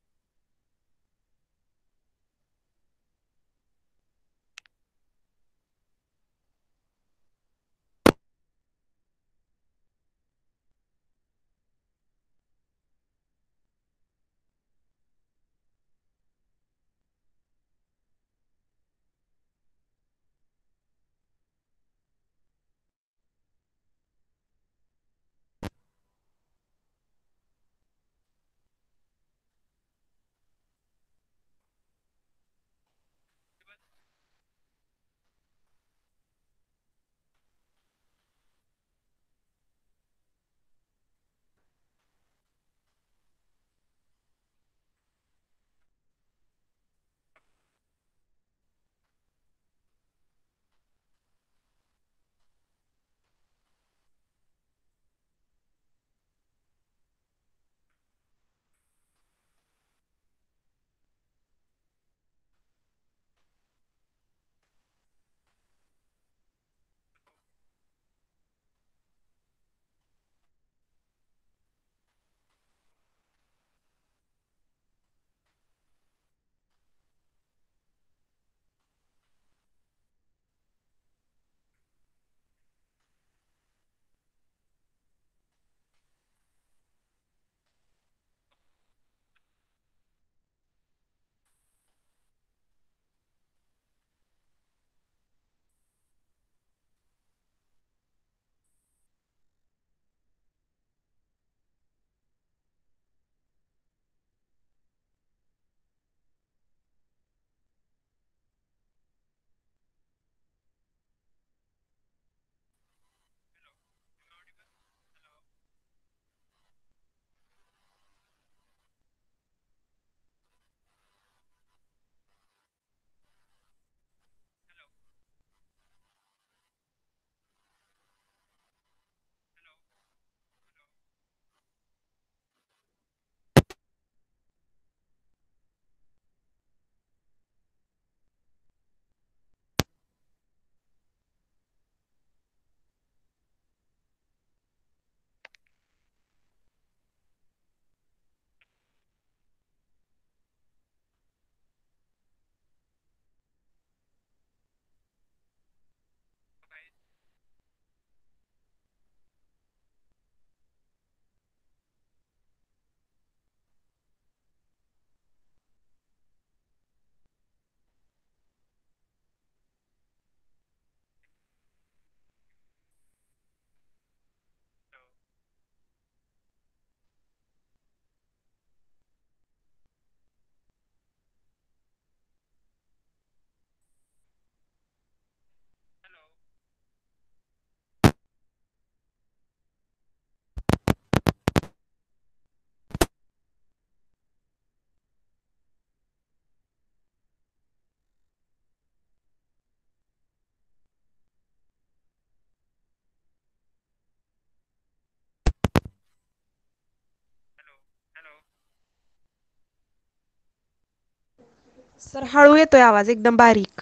सर हळू येतोय आवाज एकदम बारीक.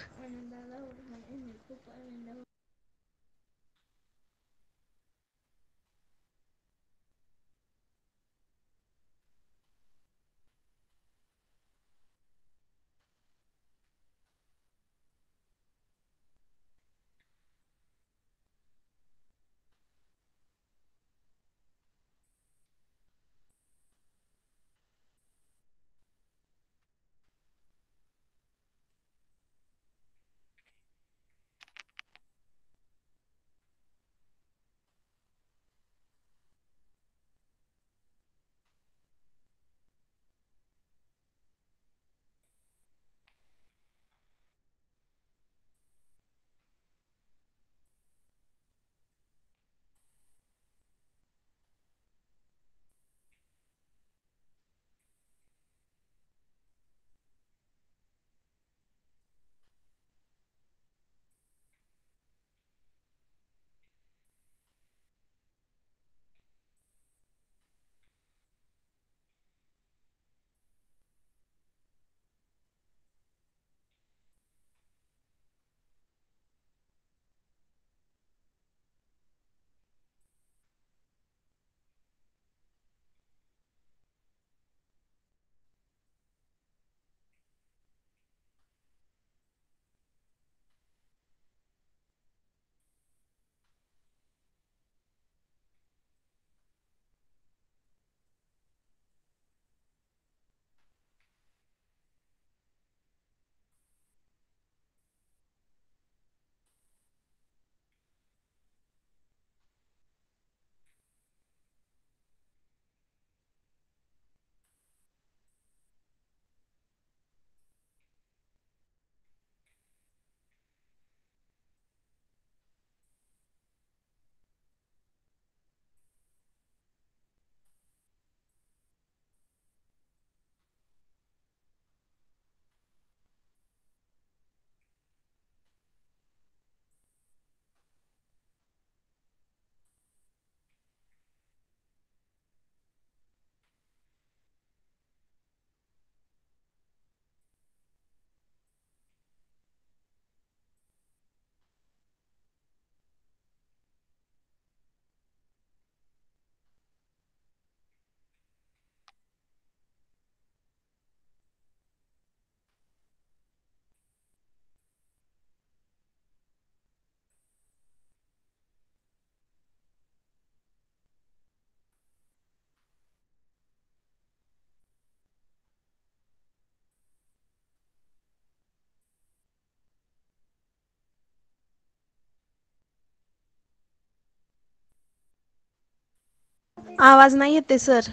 आवाज नाही येते सर.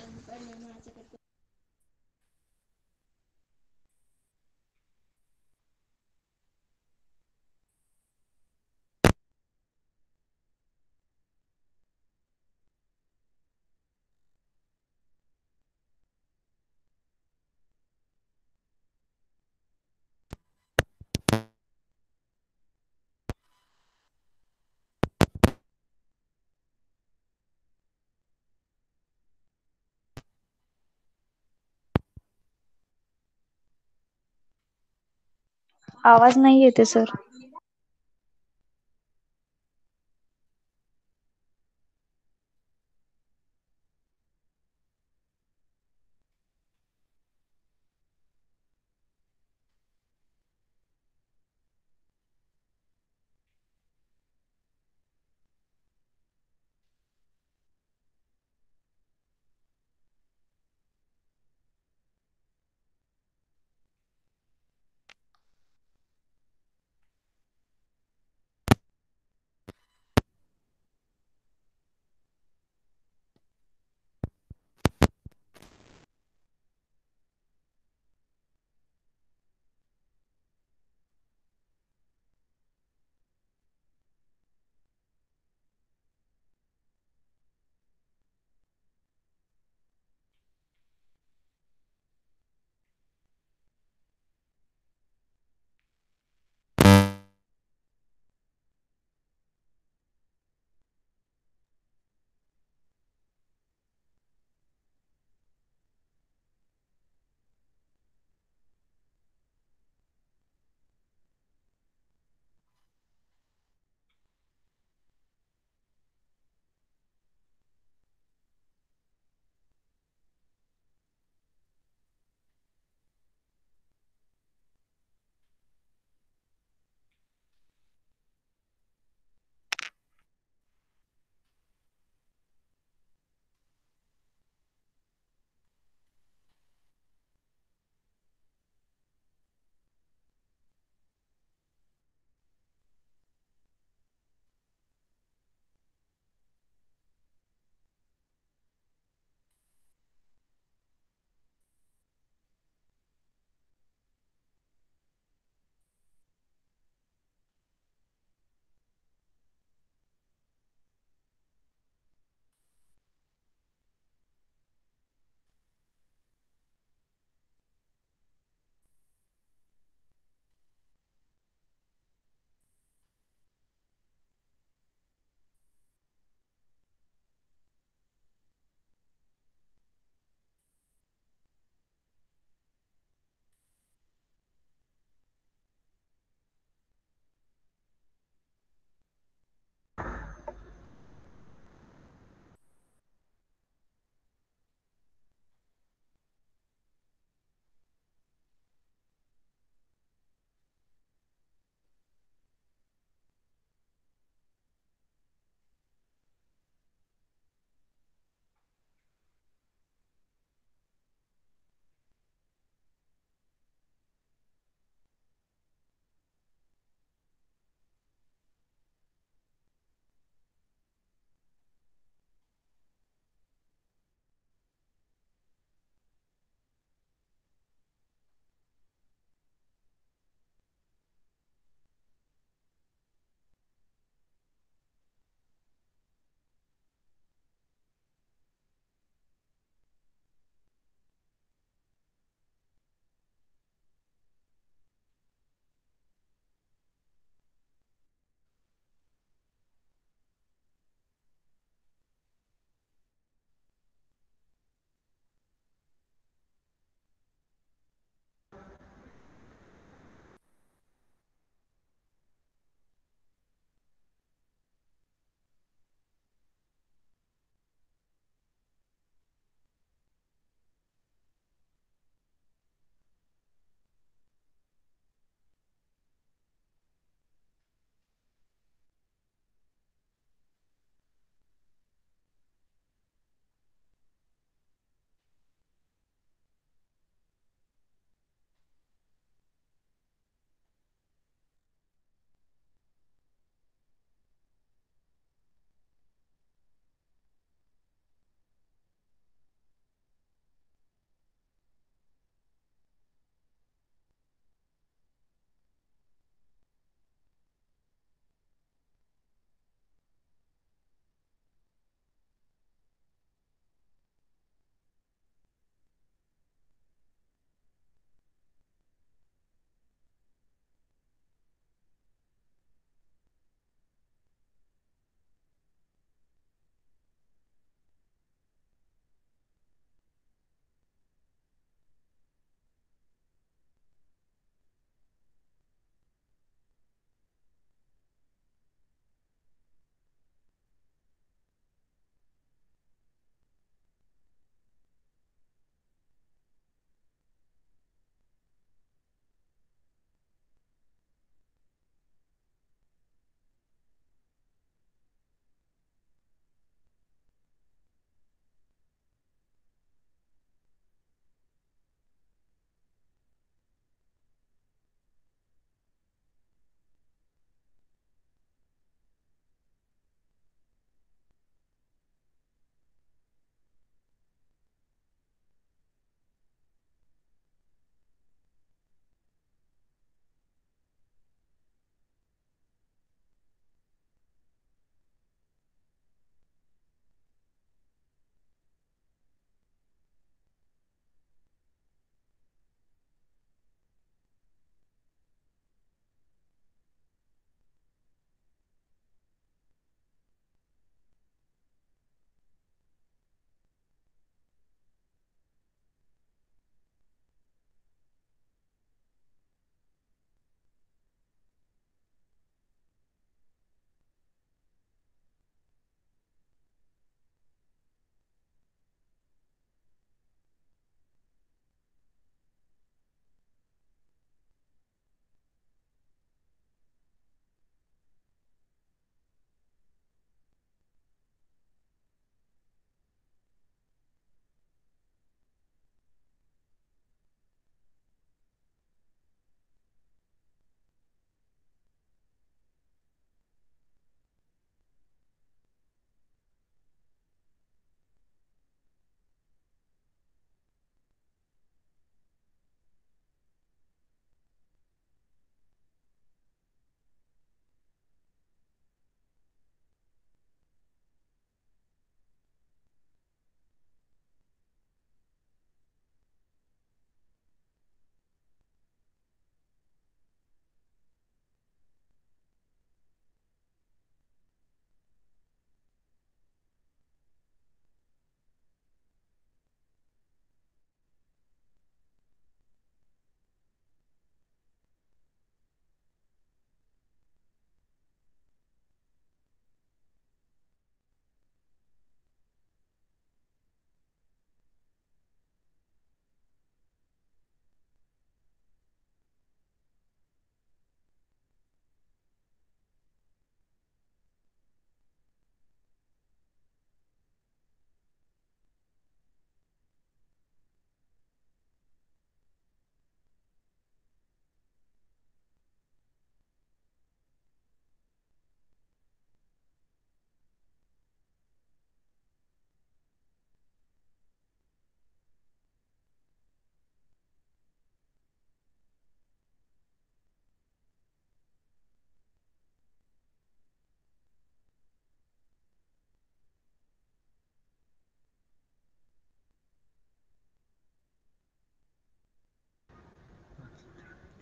आवाज नाही येते सर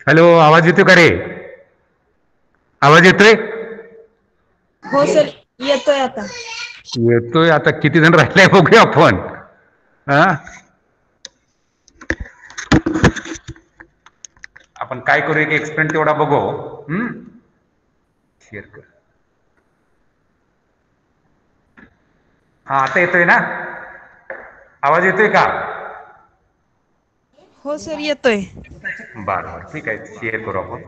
हॅलो आवाज येतोय का रे? आवाज येतोय? हो सर येतोय आता. येतोय आता किती जण राहिलाय बघूया आपण. हा? आपण काय करूया की एक्सपेरिमेंट तेवढा बघू हम्म? शेअर कर. हा आता येतोय ना? आवाज येतोय का? हो सर येतोय बरं बरं ठीक आहे शेअर करू आपण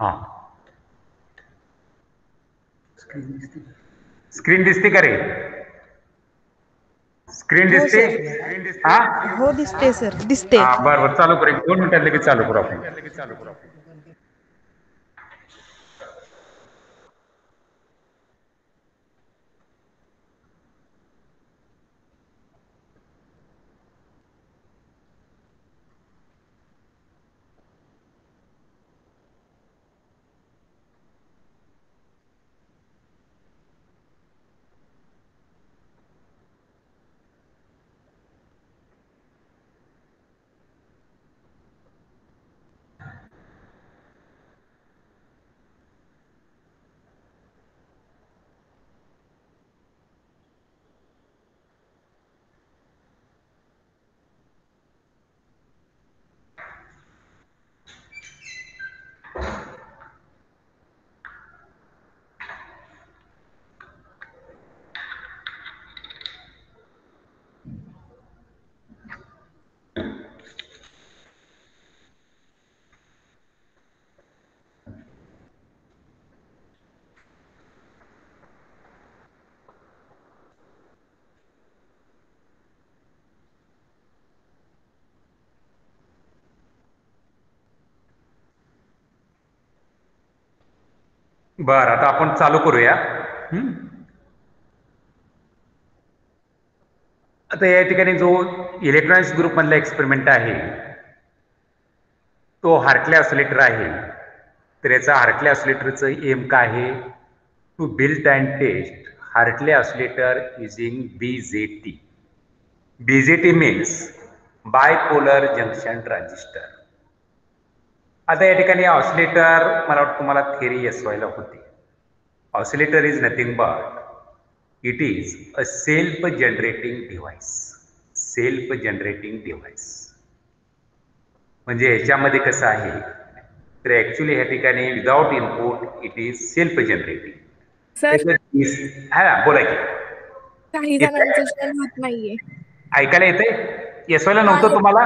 हा। स्क्रीन दिसते का रे स्क्रीन दिसते हा। हो। दिसते सर दिसते हा बरं बरं. चालू करू. एक दोन मिनिटात लगेच चालू करू आपण. बरं आता आपण चालू करूया. आता या ठिकाणी जो इलेक्ट्रॉनिक्स ग्रुप मधला एक्सपेरिमेंट आहे तो हार्टले ऑसिलेटर आहे. तर याचा हार्टले ऑसिलेटरचं एम काय आहे? To built and test Hartley oscillator using B J T B J T means bipolar junction transistor आता या ठिकाणी ऑसिलेटर मला वाटतं तुम्हाला थेरी एस वायला होती. Oscillator is nothing but it is a self generating device self generating device म्हणजे ह्याच्यामध्ये कसं आहे? तर ऍक्च्युली ह्या ठिकाणी without input it is self generating sir हा बोला की. काही जणांचं नाहीये. ऐकायला येतंय? एस वायला नव्हतं तुम्हाला?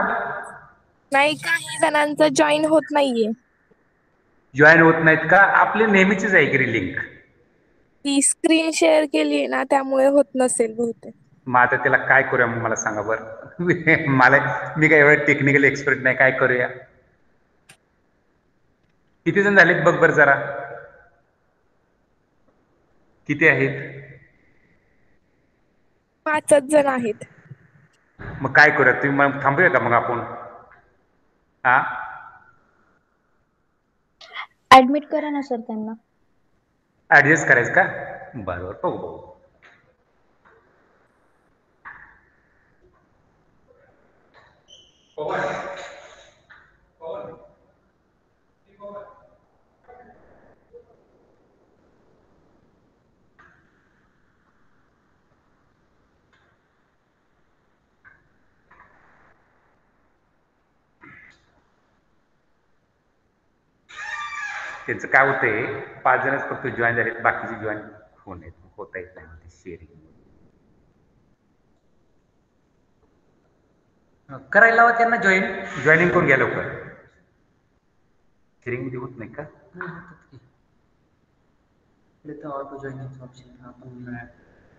नाही काही जणांचं जॉईन होत नाहीये. जॉईन होत नाहीत का? आपली नेहमीचीच आहे की लिंक ती स्क्रीन शेअर केली ना त्यामुळे होत नसेल बहुतेक. मग आता त्याला काय करूया मग मला सांगा बरं. मला मी काय एवढं टेक्निकल एक्सपर्ट नाही काय करूया? किती जण झालेत बघ बरं जरा. किती आहेत? पाचच जण आहेत. मग काय करूया? तुम्ही मग थांबूया का मग आपण? हा? ऍडमिट करा ना सर त्यांना. ऍडजस्ट करायचं का? बरोबर बघू बघू. त्यांचं काय होतंय पाच जणच फक्त जॉईन झालेत बाकीचे जॉईन होऊन येत होता येत नाही शेअरिंग करायला लावा त्यांना जॉईन जॉईनिंग करून घ्या लवकर. शेअरिंगमध्ये होत नाही का? ऑटो जॉईनिंग ऑप्शन आपण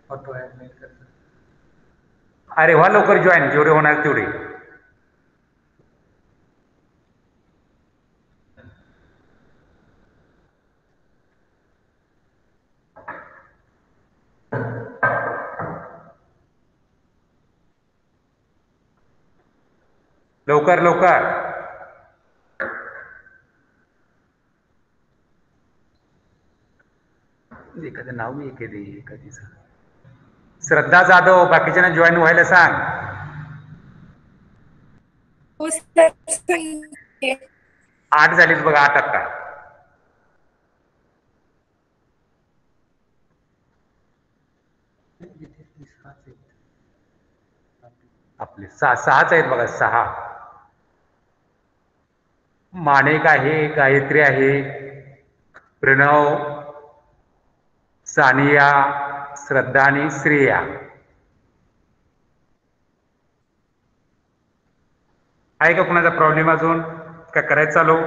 ऑटो ऍडमिट करतो. अरे व्हा लवकर जॉईन जेवढे होणार तेवढे. लवकर लवकर. एखादं नाव मी एखादी एखादीच श्रद्धा जाधव बाकीच्यांना जॉईन व्हायला सांग. हो. आठ झालीच बघा आठ आता. आपले सहा सहाच आहेत बघा सहा. माणिक आहे गायत्री आहे प्रणव सानिया श्रद्धा आणि श्रेया. आहे का कुणाचा प्रॉब्लेम अजून? का करायचं चालू?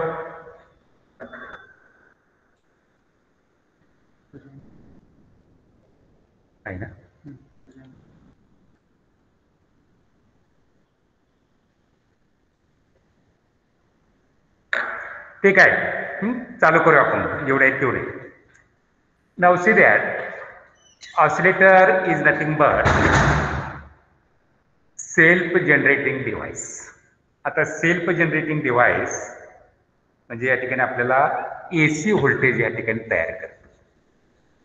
आहे ना? ठीक आहे चालू करू आपण. एवढे आहेत तेवढे नाव see that oscillator is nothing but self generating device आता सेल्फ जनरेटिंग डिव्हाइस म्हणजे या ठिकाणी आपल्याला ए सी व्होल्टेज या ठिकाणी तयार करतो.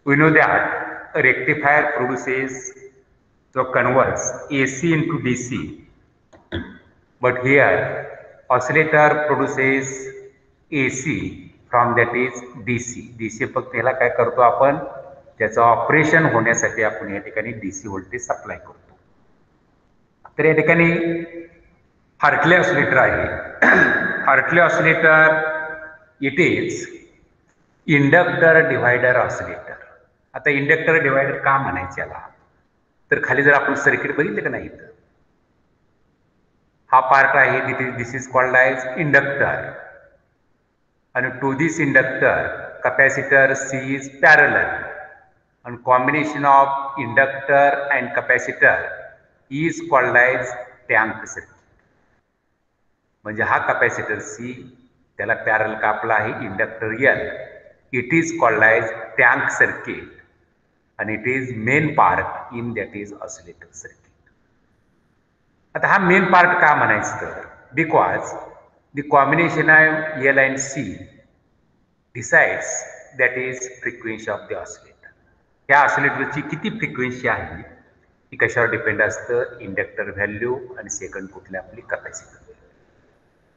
We know that rectifier produces जो converse A C into D C but here oscillator produces A C from that is D C D C फक्त ह्याला काय करतो आपण? त्याचं ऑपरेशन होण्यासाठी आपण या ठिकाणी डी सी व्होल्टेज सप्लाय करतो. तर या ठिकाणी हार्टले ऑसिलेटर आहे. Hartley oscillator it is inductor divider oscillator आता इंडक्टर डिव्हायडर का म्हणायचे याला? तर खाली जर आपण सर्किट बघितलं का नाही इथं? हा पार्ट आहे this is called as inductor आणि to this inductor capacitor C is parallel. आणि combination of inductor and capacitor is called as tank circuit म्हणजे हा कपॅसिटर सी त्याला पॅरल कापला आहे inductor L it is called as tank circuit आणि it is main part in that is oscillator circuit आता हा main part का म्हणायचं तर? Because The combination of L and C decides that is frequency of the oscillator. ह्या ऑसिलेटरची किती frequency आहे? ती कशावर डिपेंड असतं? इंडक्टर व्हॅल्यू आणि सेकंड कुठल्या आपली कपॅसिटर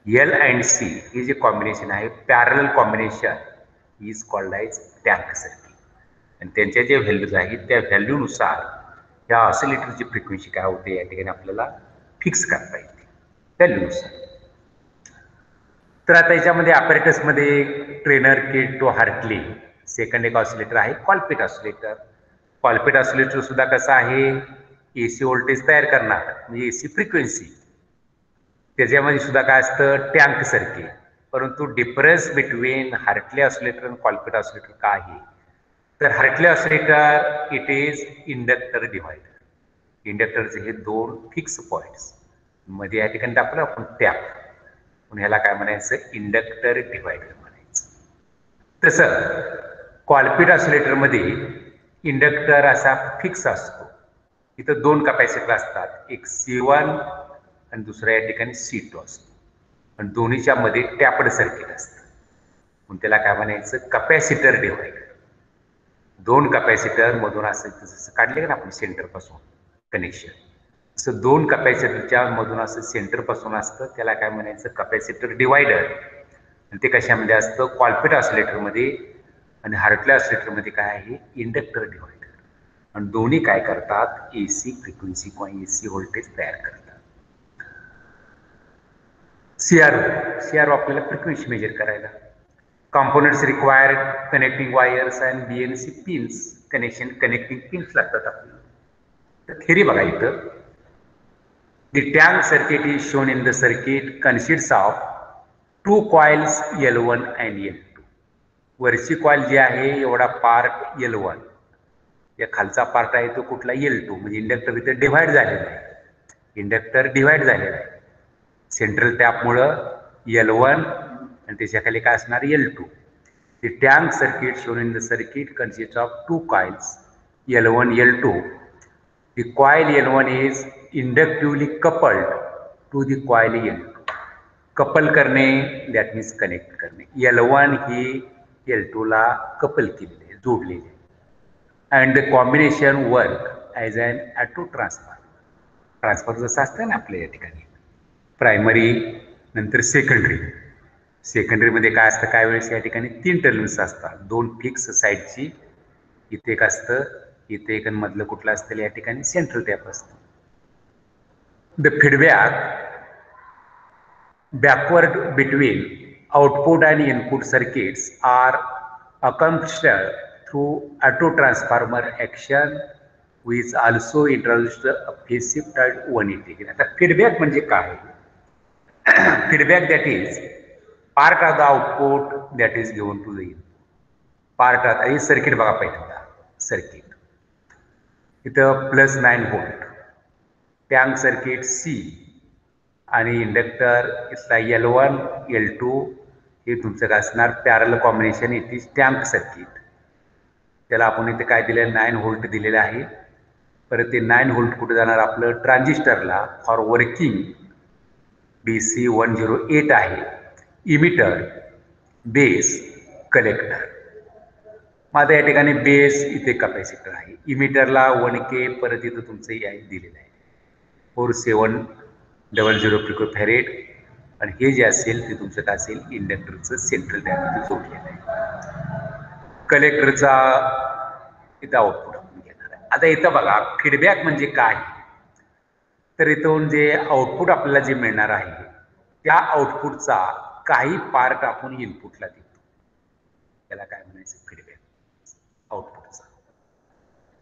एल अँड सी हे जे कॉम्बिनेशन आहे parallel combination is called as tank circuit आणि त्यांच्या जे व्हॅल्यूज आहेत त्या व्हॅल्यूनुसार या ऑसिलेटरची फ्रिक्वेन्सी काय होते? या ठिकाणी आपल्याला फिक्स करता येते. व्हॅल्यूनुसार तर आता याच्यामध्ये अपॅरेटसमध्ये trainer kit two Hartley second एक ऑसिलेटर आहे कॉल्पिट ऑसिलेटर कॉल्पिट ऑसिलेटर सुद्धा कसं आहे? ए सी व्होल्टेज तयार करणार म्हणजे ए सी फ्रिक्वेन्सी त्याच्यामध्ये सुद्धा काय असतं? टँक सर्किट परंतु डिफरन्स बिटवीन हार्टले ऑसिलेटर आणि कॉल्पिट ऑसिलेटर काय आहे? तर Hartley oscillator it is inductor divider इंडक्टरचे हे दोन फिक्स पॉईंट्समध्ये या ठिकाणी दाखवलं आपण टॅप पण ह्याला काय म्हणायचं? इंडक्टर डिव्हायडर म्हणायचं. तसं कॉल्पिट ऑसिलेटरमध्ये इंडक्टर असा फिक्स असतो. इथं दोन कपॅसिटर असतात. एक सी वन आणि दुसऱ्या या ठिकाणी सी टू असतो. पण दोन्हीच्या मध्ये टॅपड सर्किट असतं. म्हणून त्याला काय म्हणायचं? कपॅसिटर डिव्हायडर दोन कपॅसिटर मधून असं जसं काढले ना आपण सेंटरपासून कनेक्शन असं दोन कपॅसिटरच्या मधून असं सेंटरपासून असतं त्याला काय म्हणायचं? कपॅसिटर डिवायडर आणि ते कशामध्ये असतं? कॉल्पेट ऑसिलेटरमध्ये आणि हार्टल्या ऑसिलेटरमध्ये काय आहे? इंडक्टर डिवायडर आणि दोन्ही काय करतात? ए सी फ्रिक्वेन्सी किंवा ए सी व्होल्टेज तयार करतात. सी आर सी आर आपल्याला फ्रिक्वेन्सी मेजर करायला. Components required connecting wires and B N C pins connection connecting pins लागतात आपल्याला. तर थेरी बघा इथं. The tank circuit is shown in the circuit consists of two coils L1 and L2. वरची coil जी आहे एवढा पार्ट एल वन या खालचा पार्ट आहे तो कुठला एल टू म्हणजे इंडक्टर इथे डिव्हाइड झालेला आहे इंडक्टर डिव्हाइड झालेला आहे सेंट्रल टॅपमुळं एल वन आणि त्याच्याखाली काय असणार एल टू ते tank circuit shown in the circuit consist of two coils L one L two the coil L one is inductively coupled to the coil L2. Couple करणे that means connect करणे. L one ही L टूला couple केलेली आहे जोडलेली आहे. And the combination work as an auto transfer transfer जसं असतं ना आपल्या या ठिकाणी. प्रायमरी नंतर सेकंडरी सेकंडरीमध्ये काय असतं? काय वेळेस या ठिकाणी तीन टर्मिनल्स असतात. दोन फिक्स साईडची इथे एक असतं इथे एक मधलं कुठलं असतं या ठिकाणी? सेंट्रल टॅप असतं. The feedback backward between output and input circuits are accomplished through auto transformer action which also introduced a phase shift at 180 degree. आता feedback म्हणजे काय feedback that is part of the output that is given to the input part of हे circuit बघा पहिल्यांदा circuit इथं plus nine volt tank circuit C आणि inductor इथला L one L two हे तुमचं काय असणार? Parallel combination it is tank circuit. त्याला आपण इथे काय दिलं नाईन व्होल्ट दिलेलं आहे. परत ते नाईन व्होल्ट कुठे जाणार? आपलं ट्रान्झिस्टरला for working B C one zero eight आहे. इमिटर बेस कलेक्टर मग या ठिकाणी बेस इथे कपॅसिटर आहे. इमिटरला वन के परत इथं तुमचं हे आहे दिलेलं आहे. Four seven double zero pico farad आणि हे जे असेल ते तुमचं काय असेल इंडक्टरचं सेंट्रल डॅमेज जोडलेलं आहे. कलेक्टरचा इथं आउटपुट आपण घेणार आहे. आता इथं बघा फीडबॅक म्हणजे काय? तर इथून जे आउटपुट आपल्याला जे मिळणार आहे त्या आउटपुटचा काही पार्ट आपण इनपुटला देतो. त्याला काय म्हणायचं? फीडबॅक आउटपुटचा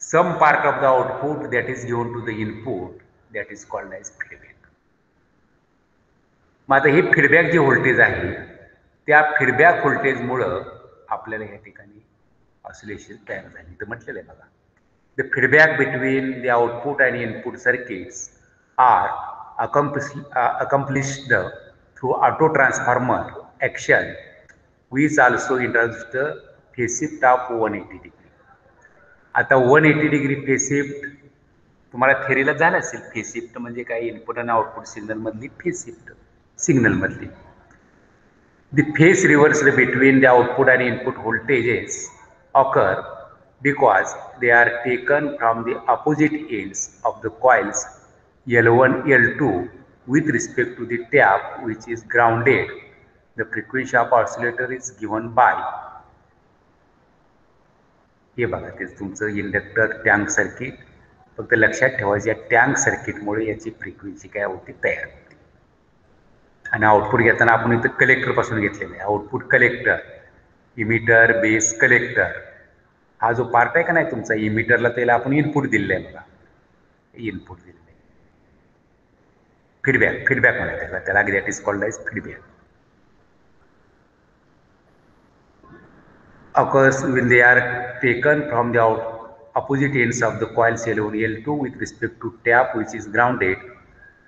some part of the output that is given to the input that is called as feedback मग आता हे फीडबॅक जे व्होल्टेज आहे त्या फीडबॅक व्होल्टेजमुळं आपल्याला या ठिकाणी ऑसिलेशन तयार झाली. तर म्हटलेलं आहे बघा. The feedback between the output आणि input circuits are accomplished through auto transformer action which also introduced phase shift of one eighty degree आता one eighty degree phase shift तुम्हाला थेरीला झालं असेल फेसिफ्ट म्हणजे काय? इनपुट आणि आउटपुट सिग्नलमधली phase shift सिग्नलमधली the phase reverse between the output आणि input voltages occur because they are taken from the opposite ends of the coils L one L two with respect to the tap which is grounded the frequency of oscillator is given by हे बघा ते तुमचं inductor tank circuit फक्त लक्षात ठेवायचं या tank सर्किटमुळे याची फ्रिक्वेन्सी काय होती? तयार होते. आणि आउटपुट घेताना आपण इथं कलेक्टरपासून घेतलेलं आहे. Output collector emitter base collector हा जो पार्ट आहे का नाही तुमचा? इमिटरला त्याला आपण इनपुट दिलेलं आहे बघा. इनपुट दिलेलं आहे. फीडबॅक फीडबॅक म्हणा त्याला. त्याला that is called as feedback occurs when they are taken from the out opposite ends of the coil cell on L2 with respect to tap which is grounded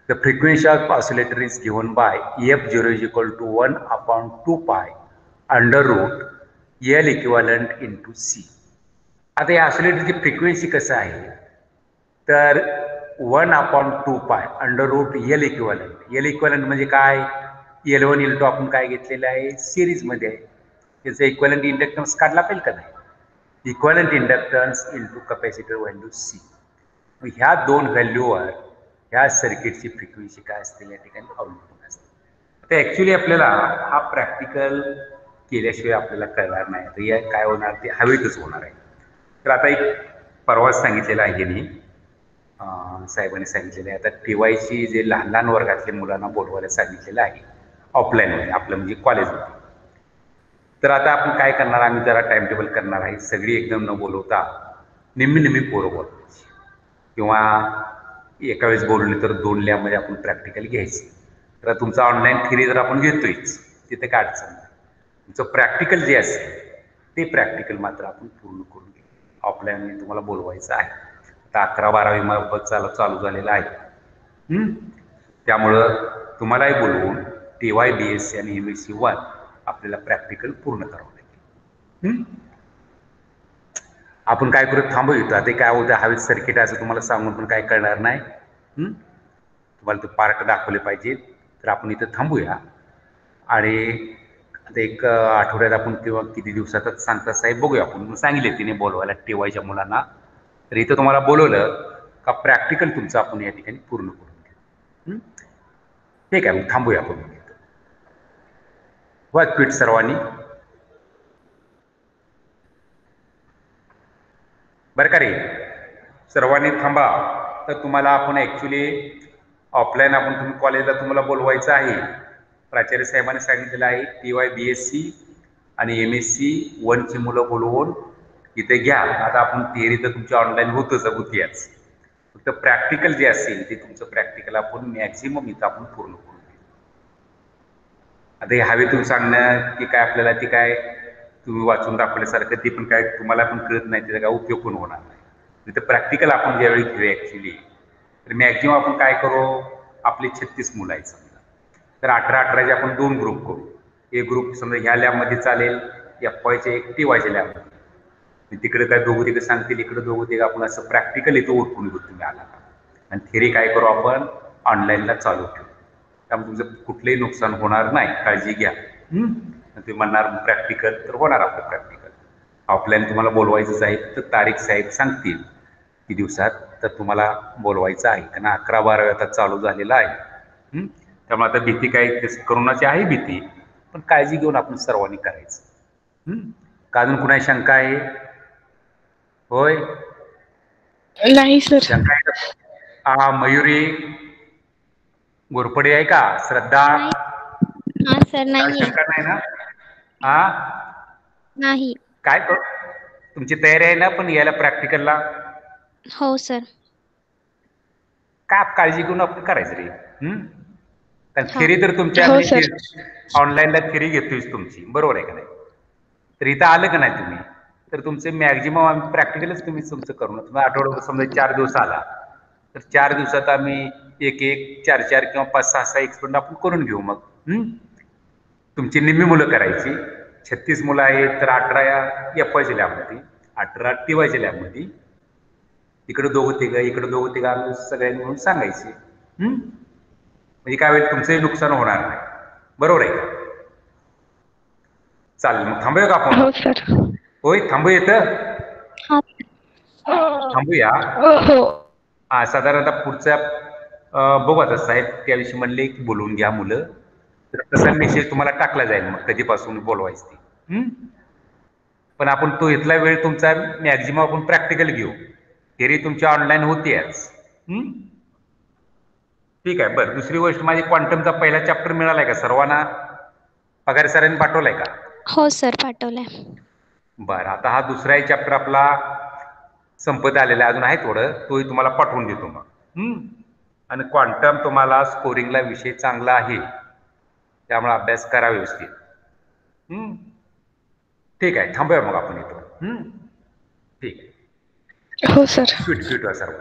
the frequency of oscillator is given by f0 is equal to 1 upon 2 pi under root L equivalent into C. आता या ऑसिलेटरची frequency कसं आहे तर one upon two pi under root L equivalent L equivalent म्हणजे काय L one L two आपण काय घेतलेलं आहे सिरीजमध्ये आहे त्याचं इक्वलंट इंडक्टन्स काढला पाहिजे का नाही equivalent inductance into capacitor value C ह्या दोन व्हॅल्यूवर ह्या सर्किटची फ्रिक्वेन्सी काय असते? या ठिकाणी अवलंबून असते. आता ॲक्च्युली आपल्याला हा प्रॅक्टिकल केल्याशिवाय आपल्याला कळणार नाही. तर या काय होणार? ते हवेतच होणार आहे. तर आता एक परवाच सांगितलेलं आहे मी साहेबांनी सांगितलेलं आहे. आता टीवायची जे लहान लहान वर्गातले मुलांना बोलवायला सांगितलेलं आहे. ऑफलाईनमध्ये आपलं म्हणजे कॉलेजमध्ये तर आता आपण काय करणार? आम्ही जरा टाइम टेबल करणार आहे. सगळी एकदम न बोलवता निम्मी निम्मी पोरं बोलवायची किंवा एका वेळेस बोलली तर दोन लॅबमध्ये आपण प्रॅक्टिकल घ्यायची. तर तुमचा ऑनलाईन थिरी जर आपण घेतोयच तिथे काय अडचण नाही. तुमचं प्रॅक्टिकल जे असेल ते प्रॅक्टिकल मात्र आपण पूर्ण करून घेऊ. ऑफलाईनमध्ये तुम्हाला बोलवायचं आहे. आता अकरा बारावी मार्फत चालू चालू झालेलं आहे. त्यामुळं तुम्हालाही बोलवून T Y B S C आणि एम एस सी वन आपल्याला प्रॅक्टिकल पूर्ण करावं लागेल. आपण काय करू थांबू इथं ते काय होतं हवेत सर्किट असं तुम्हाला सांगून पण काय कळणार नाही. तुम्हाला ते पार्ट दाखवले पाहिजे. तर आपण इथं थांबूया. आणि आता एक आठवड्यात आपण किंवा किती दिवसातच सांगतात साहेब बघूया आपण. मग सांगितले तिने बोलवायला टीवायच्या मुलांना. तर इथं तुम्हाला बोलवलं का प्रॅक्टिकल तुमचं आपण या ठिकाणी पूर्ण करून घेऊ? ठीक आहे मग थांबूया आपण. वा क्विट सर्वांनी. बरं का रे? सर्वांनी थांबा. तर तुम्हाला आपण ॲक्च्युली ऑफलाईन आपण तुम्ही कॉलेजला तुम्हाला बोलवायचं आहे. प्राचार्य साहेबांनी सांगितलेलं आहे T Y B S C आणि एम एस सी वनची मुलं बोलवून इथे घ्या. आता आपण थिअरी तर तुमची ऑनलाईन होतच होतीच फक्त प्रॅक्टिकल जे असेल ते तुमचं प्रॅक्टिकल आपण मॅक्झिमम इथं आपण पूर्ण करू. आता हे हवेतून सांगणं की काय आपल्याला ती काय तुम्ही वाचून दाखवल्यासारखं ते पण काय तुम्हाला पण कळत नाही त्याचा काय उपयोग पण होणार नाही. तर प्रॅक्टिकल आपण ज्यावेळी घेऊया ॲक्च्युली तर मॅक्झिमम आपण काय करू? आपले छत्तीस मुलं आहेत समजा. तर अठरा अठराचे आपण दोन ग्रुप करू. एक ग्रुप समजा ह्या लॅबमध्ये चालेल एफ वायचे एक टी वायच्या लॅबमध्ये तिकडे काय दोघं तिकडे सांगतील इकडे दोघं तिघं आपण असं प्रॅक्टिकल इथं ओळखून घेऊ तुम्ही आला का. आणि थेरी काय करू आपण? ऑनलाईनला चालू ठेवू. त्यामुळे तुमचं कुठलंही नुकसान होणार नाही काळजी घ्या. हं? तुम्ही म्हणणार प्रॅक्टिकल तर होणार आपलं प्रॅक्टिकल ऑफलाईन तुम्हाला बोलवायचंच आहे तर तारीख साहेब सांगतील किती दिवसात तर तुम्हाला बोलवायचं आहे. कारण अकरा बारा आता चालू झालेला आहे. हं? त्यामुळे आता भीती काय ते करोनाची आहे भीती पण काळजी घेऊन आपण सर्वांनी करायचं. हं? का अजून कुणाची शंका आहे? होय? नाही सर. शंका आहे का? हा मयुरी? घोरपडे आहे का? श्रद्धा? हा सर नाही नाही ना? हा? नाही. काय कर तुमची तयारी आहे ना पण यायला प्रॅक्टिकलला हो सर. काय आप काळजी घेऊन आपण करायचं रे. हं? कारण हा. थिअरी तर तुमच्या. ऑनलाईनला थिअरी घेतोयच तुमची. बरोबर आहे का नाही? तर इथं आलं का नाही तुम्ही? तर तुमचे मॅक्झिमम आम्ही प्रॅक्टिकलच तुम्ही तुमचं करून तुम्ही आठवड्यावर समजा चार दिवस आला. तर चार दिवसात आम्ही एक एक चार चार किंवा पाच सहा सहा एक्सपर्ट आपण करून घेऊ मग? तुमची निम्मी मुलं करायची. छत्तीस मुलं आहेत तर अठरा या एफ वायच्या लॅबमध्ये. अठरा टी वायच्या लॅबमध्ये. इकडे दोघं तिघं इकडे दोघं तिघं आम्ही सगळ्यांनी म्हणून सांगायचे? म्हणजे काय होईल तुमचंही नुकसान होणार नाही. बरोबर आहे का? चालेल मग थांबूया का आपण? हो होय थांबू येतं थांबूया. हो साधारणतः पुढच्या बघू आता साहेब त्याविषयी म्हणले की बोलवून घ्या मुलं. तर तसा मेसेज तुम्हाला टाकला जाईल मग कधीपासून बोलवायचं ते? पण आपण तो इथला वेळ तुमचा मॅक्झिमम आपण प्रॅक्टिकल घेऊ. थिअरी तुमची ऑनलाईन होतीच हं? ठीक आहे बरं. दुसरी गोष्ट माझी क्वांटमचा पहिला चॅप्टर मिळालाय का सर्वांना? पगार सरांनी पाठवलाय का? हो सर पाठवलंय. बरं आता हा दुसराही चॅप्टर आपला संपत आलेला आहे अजून आहे थोडं तोही तुम्हाला पाठवून देतो मग. हं? आणि क्वांटम तुम्हाला स्कोरिंगला विषय चांगला आहे. त्यामुळे अभ्यास करा व्यवस्थित. हं? ठीक आहे थांबूया मग आपण इथं. हं? ठीक आहे. हो सर. स्वीट स्वीट सर्व.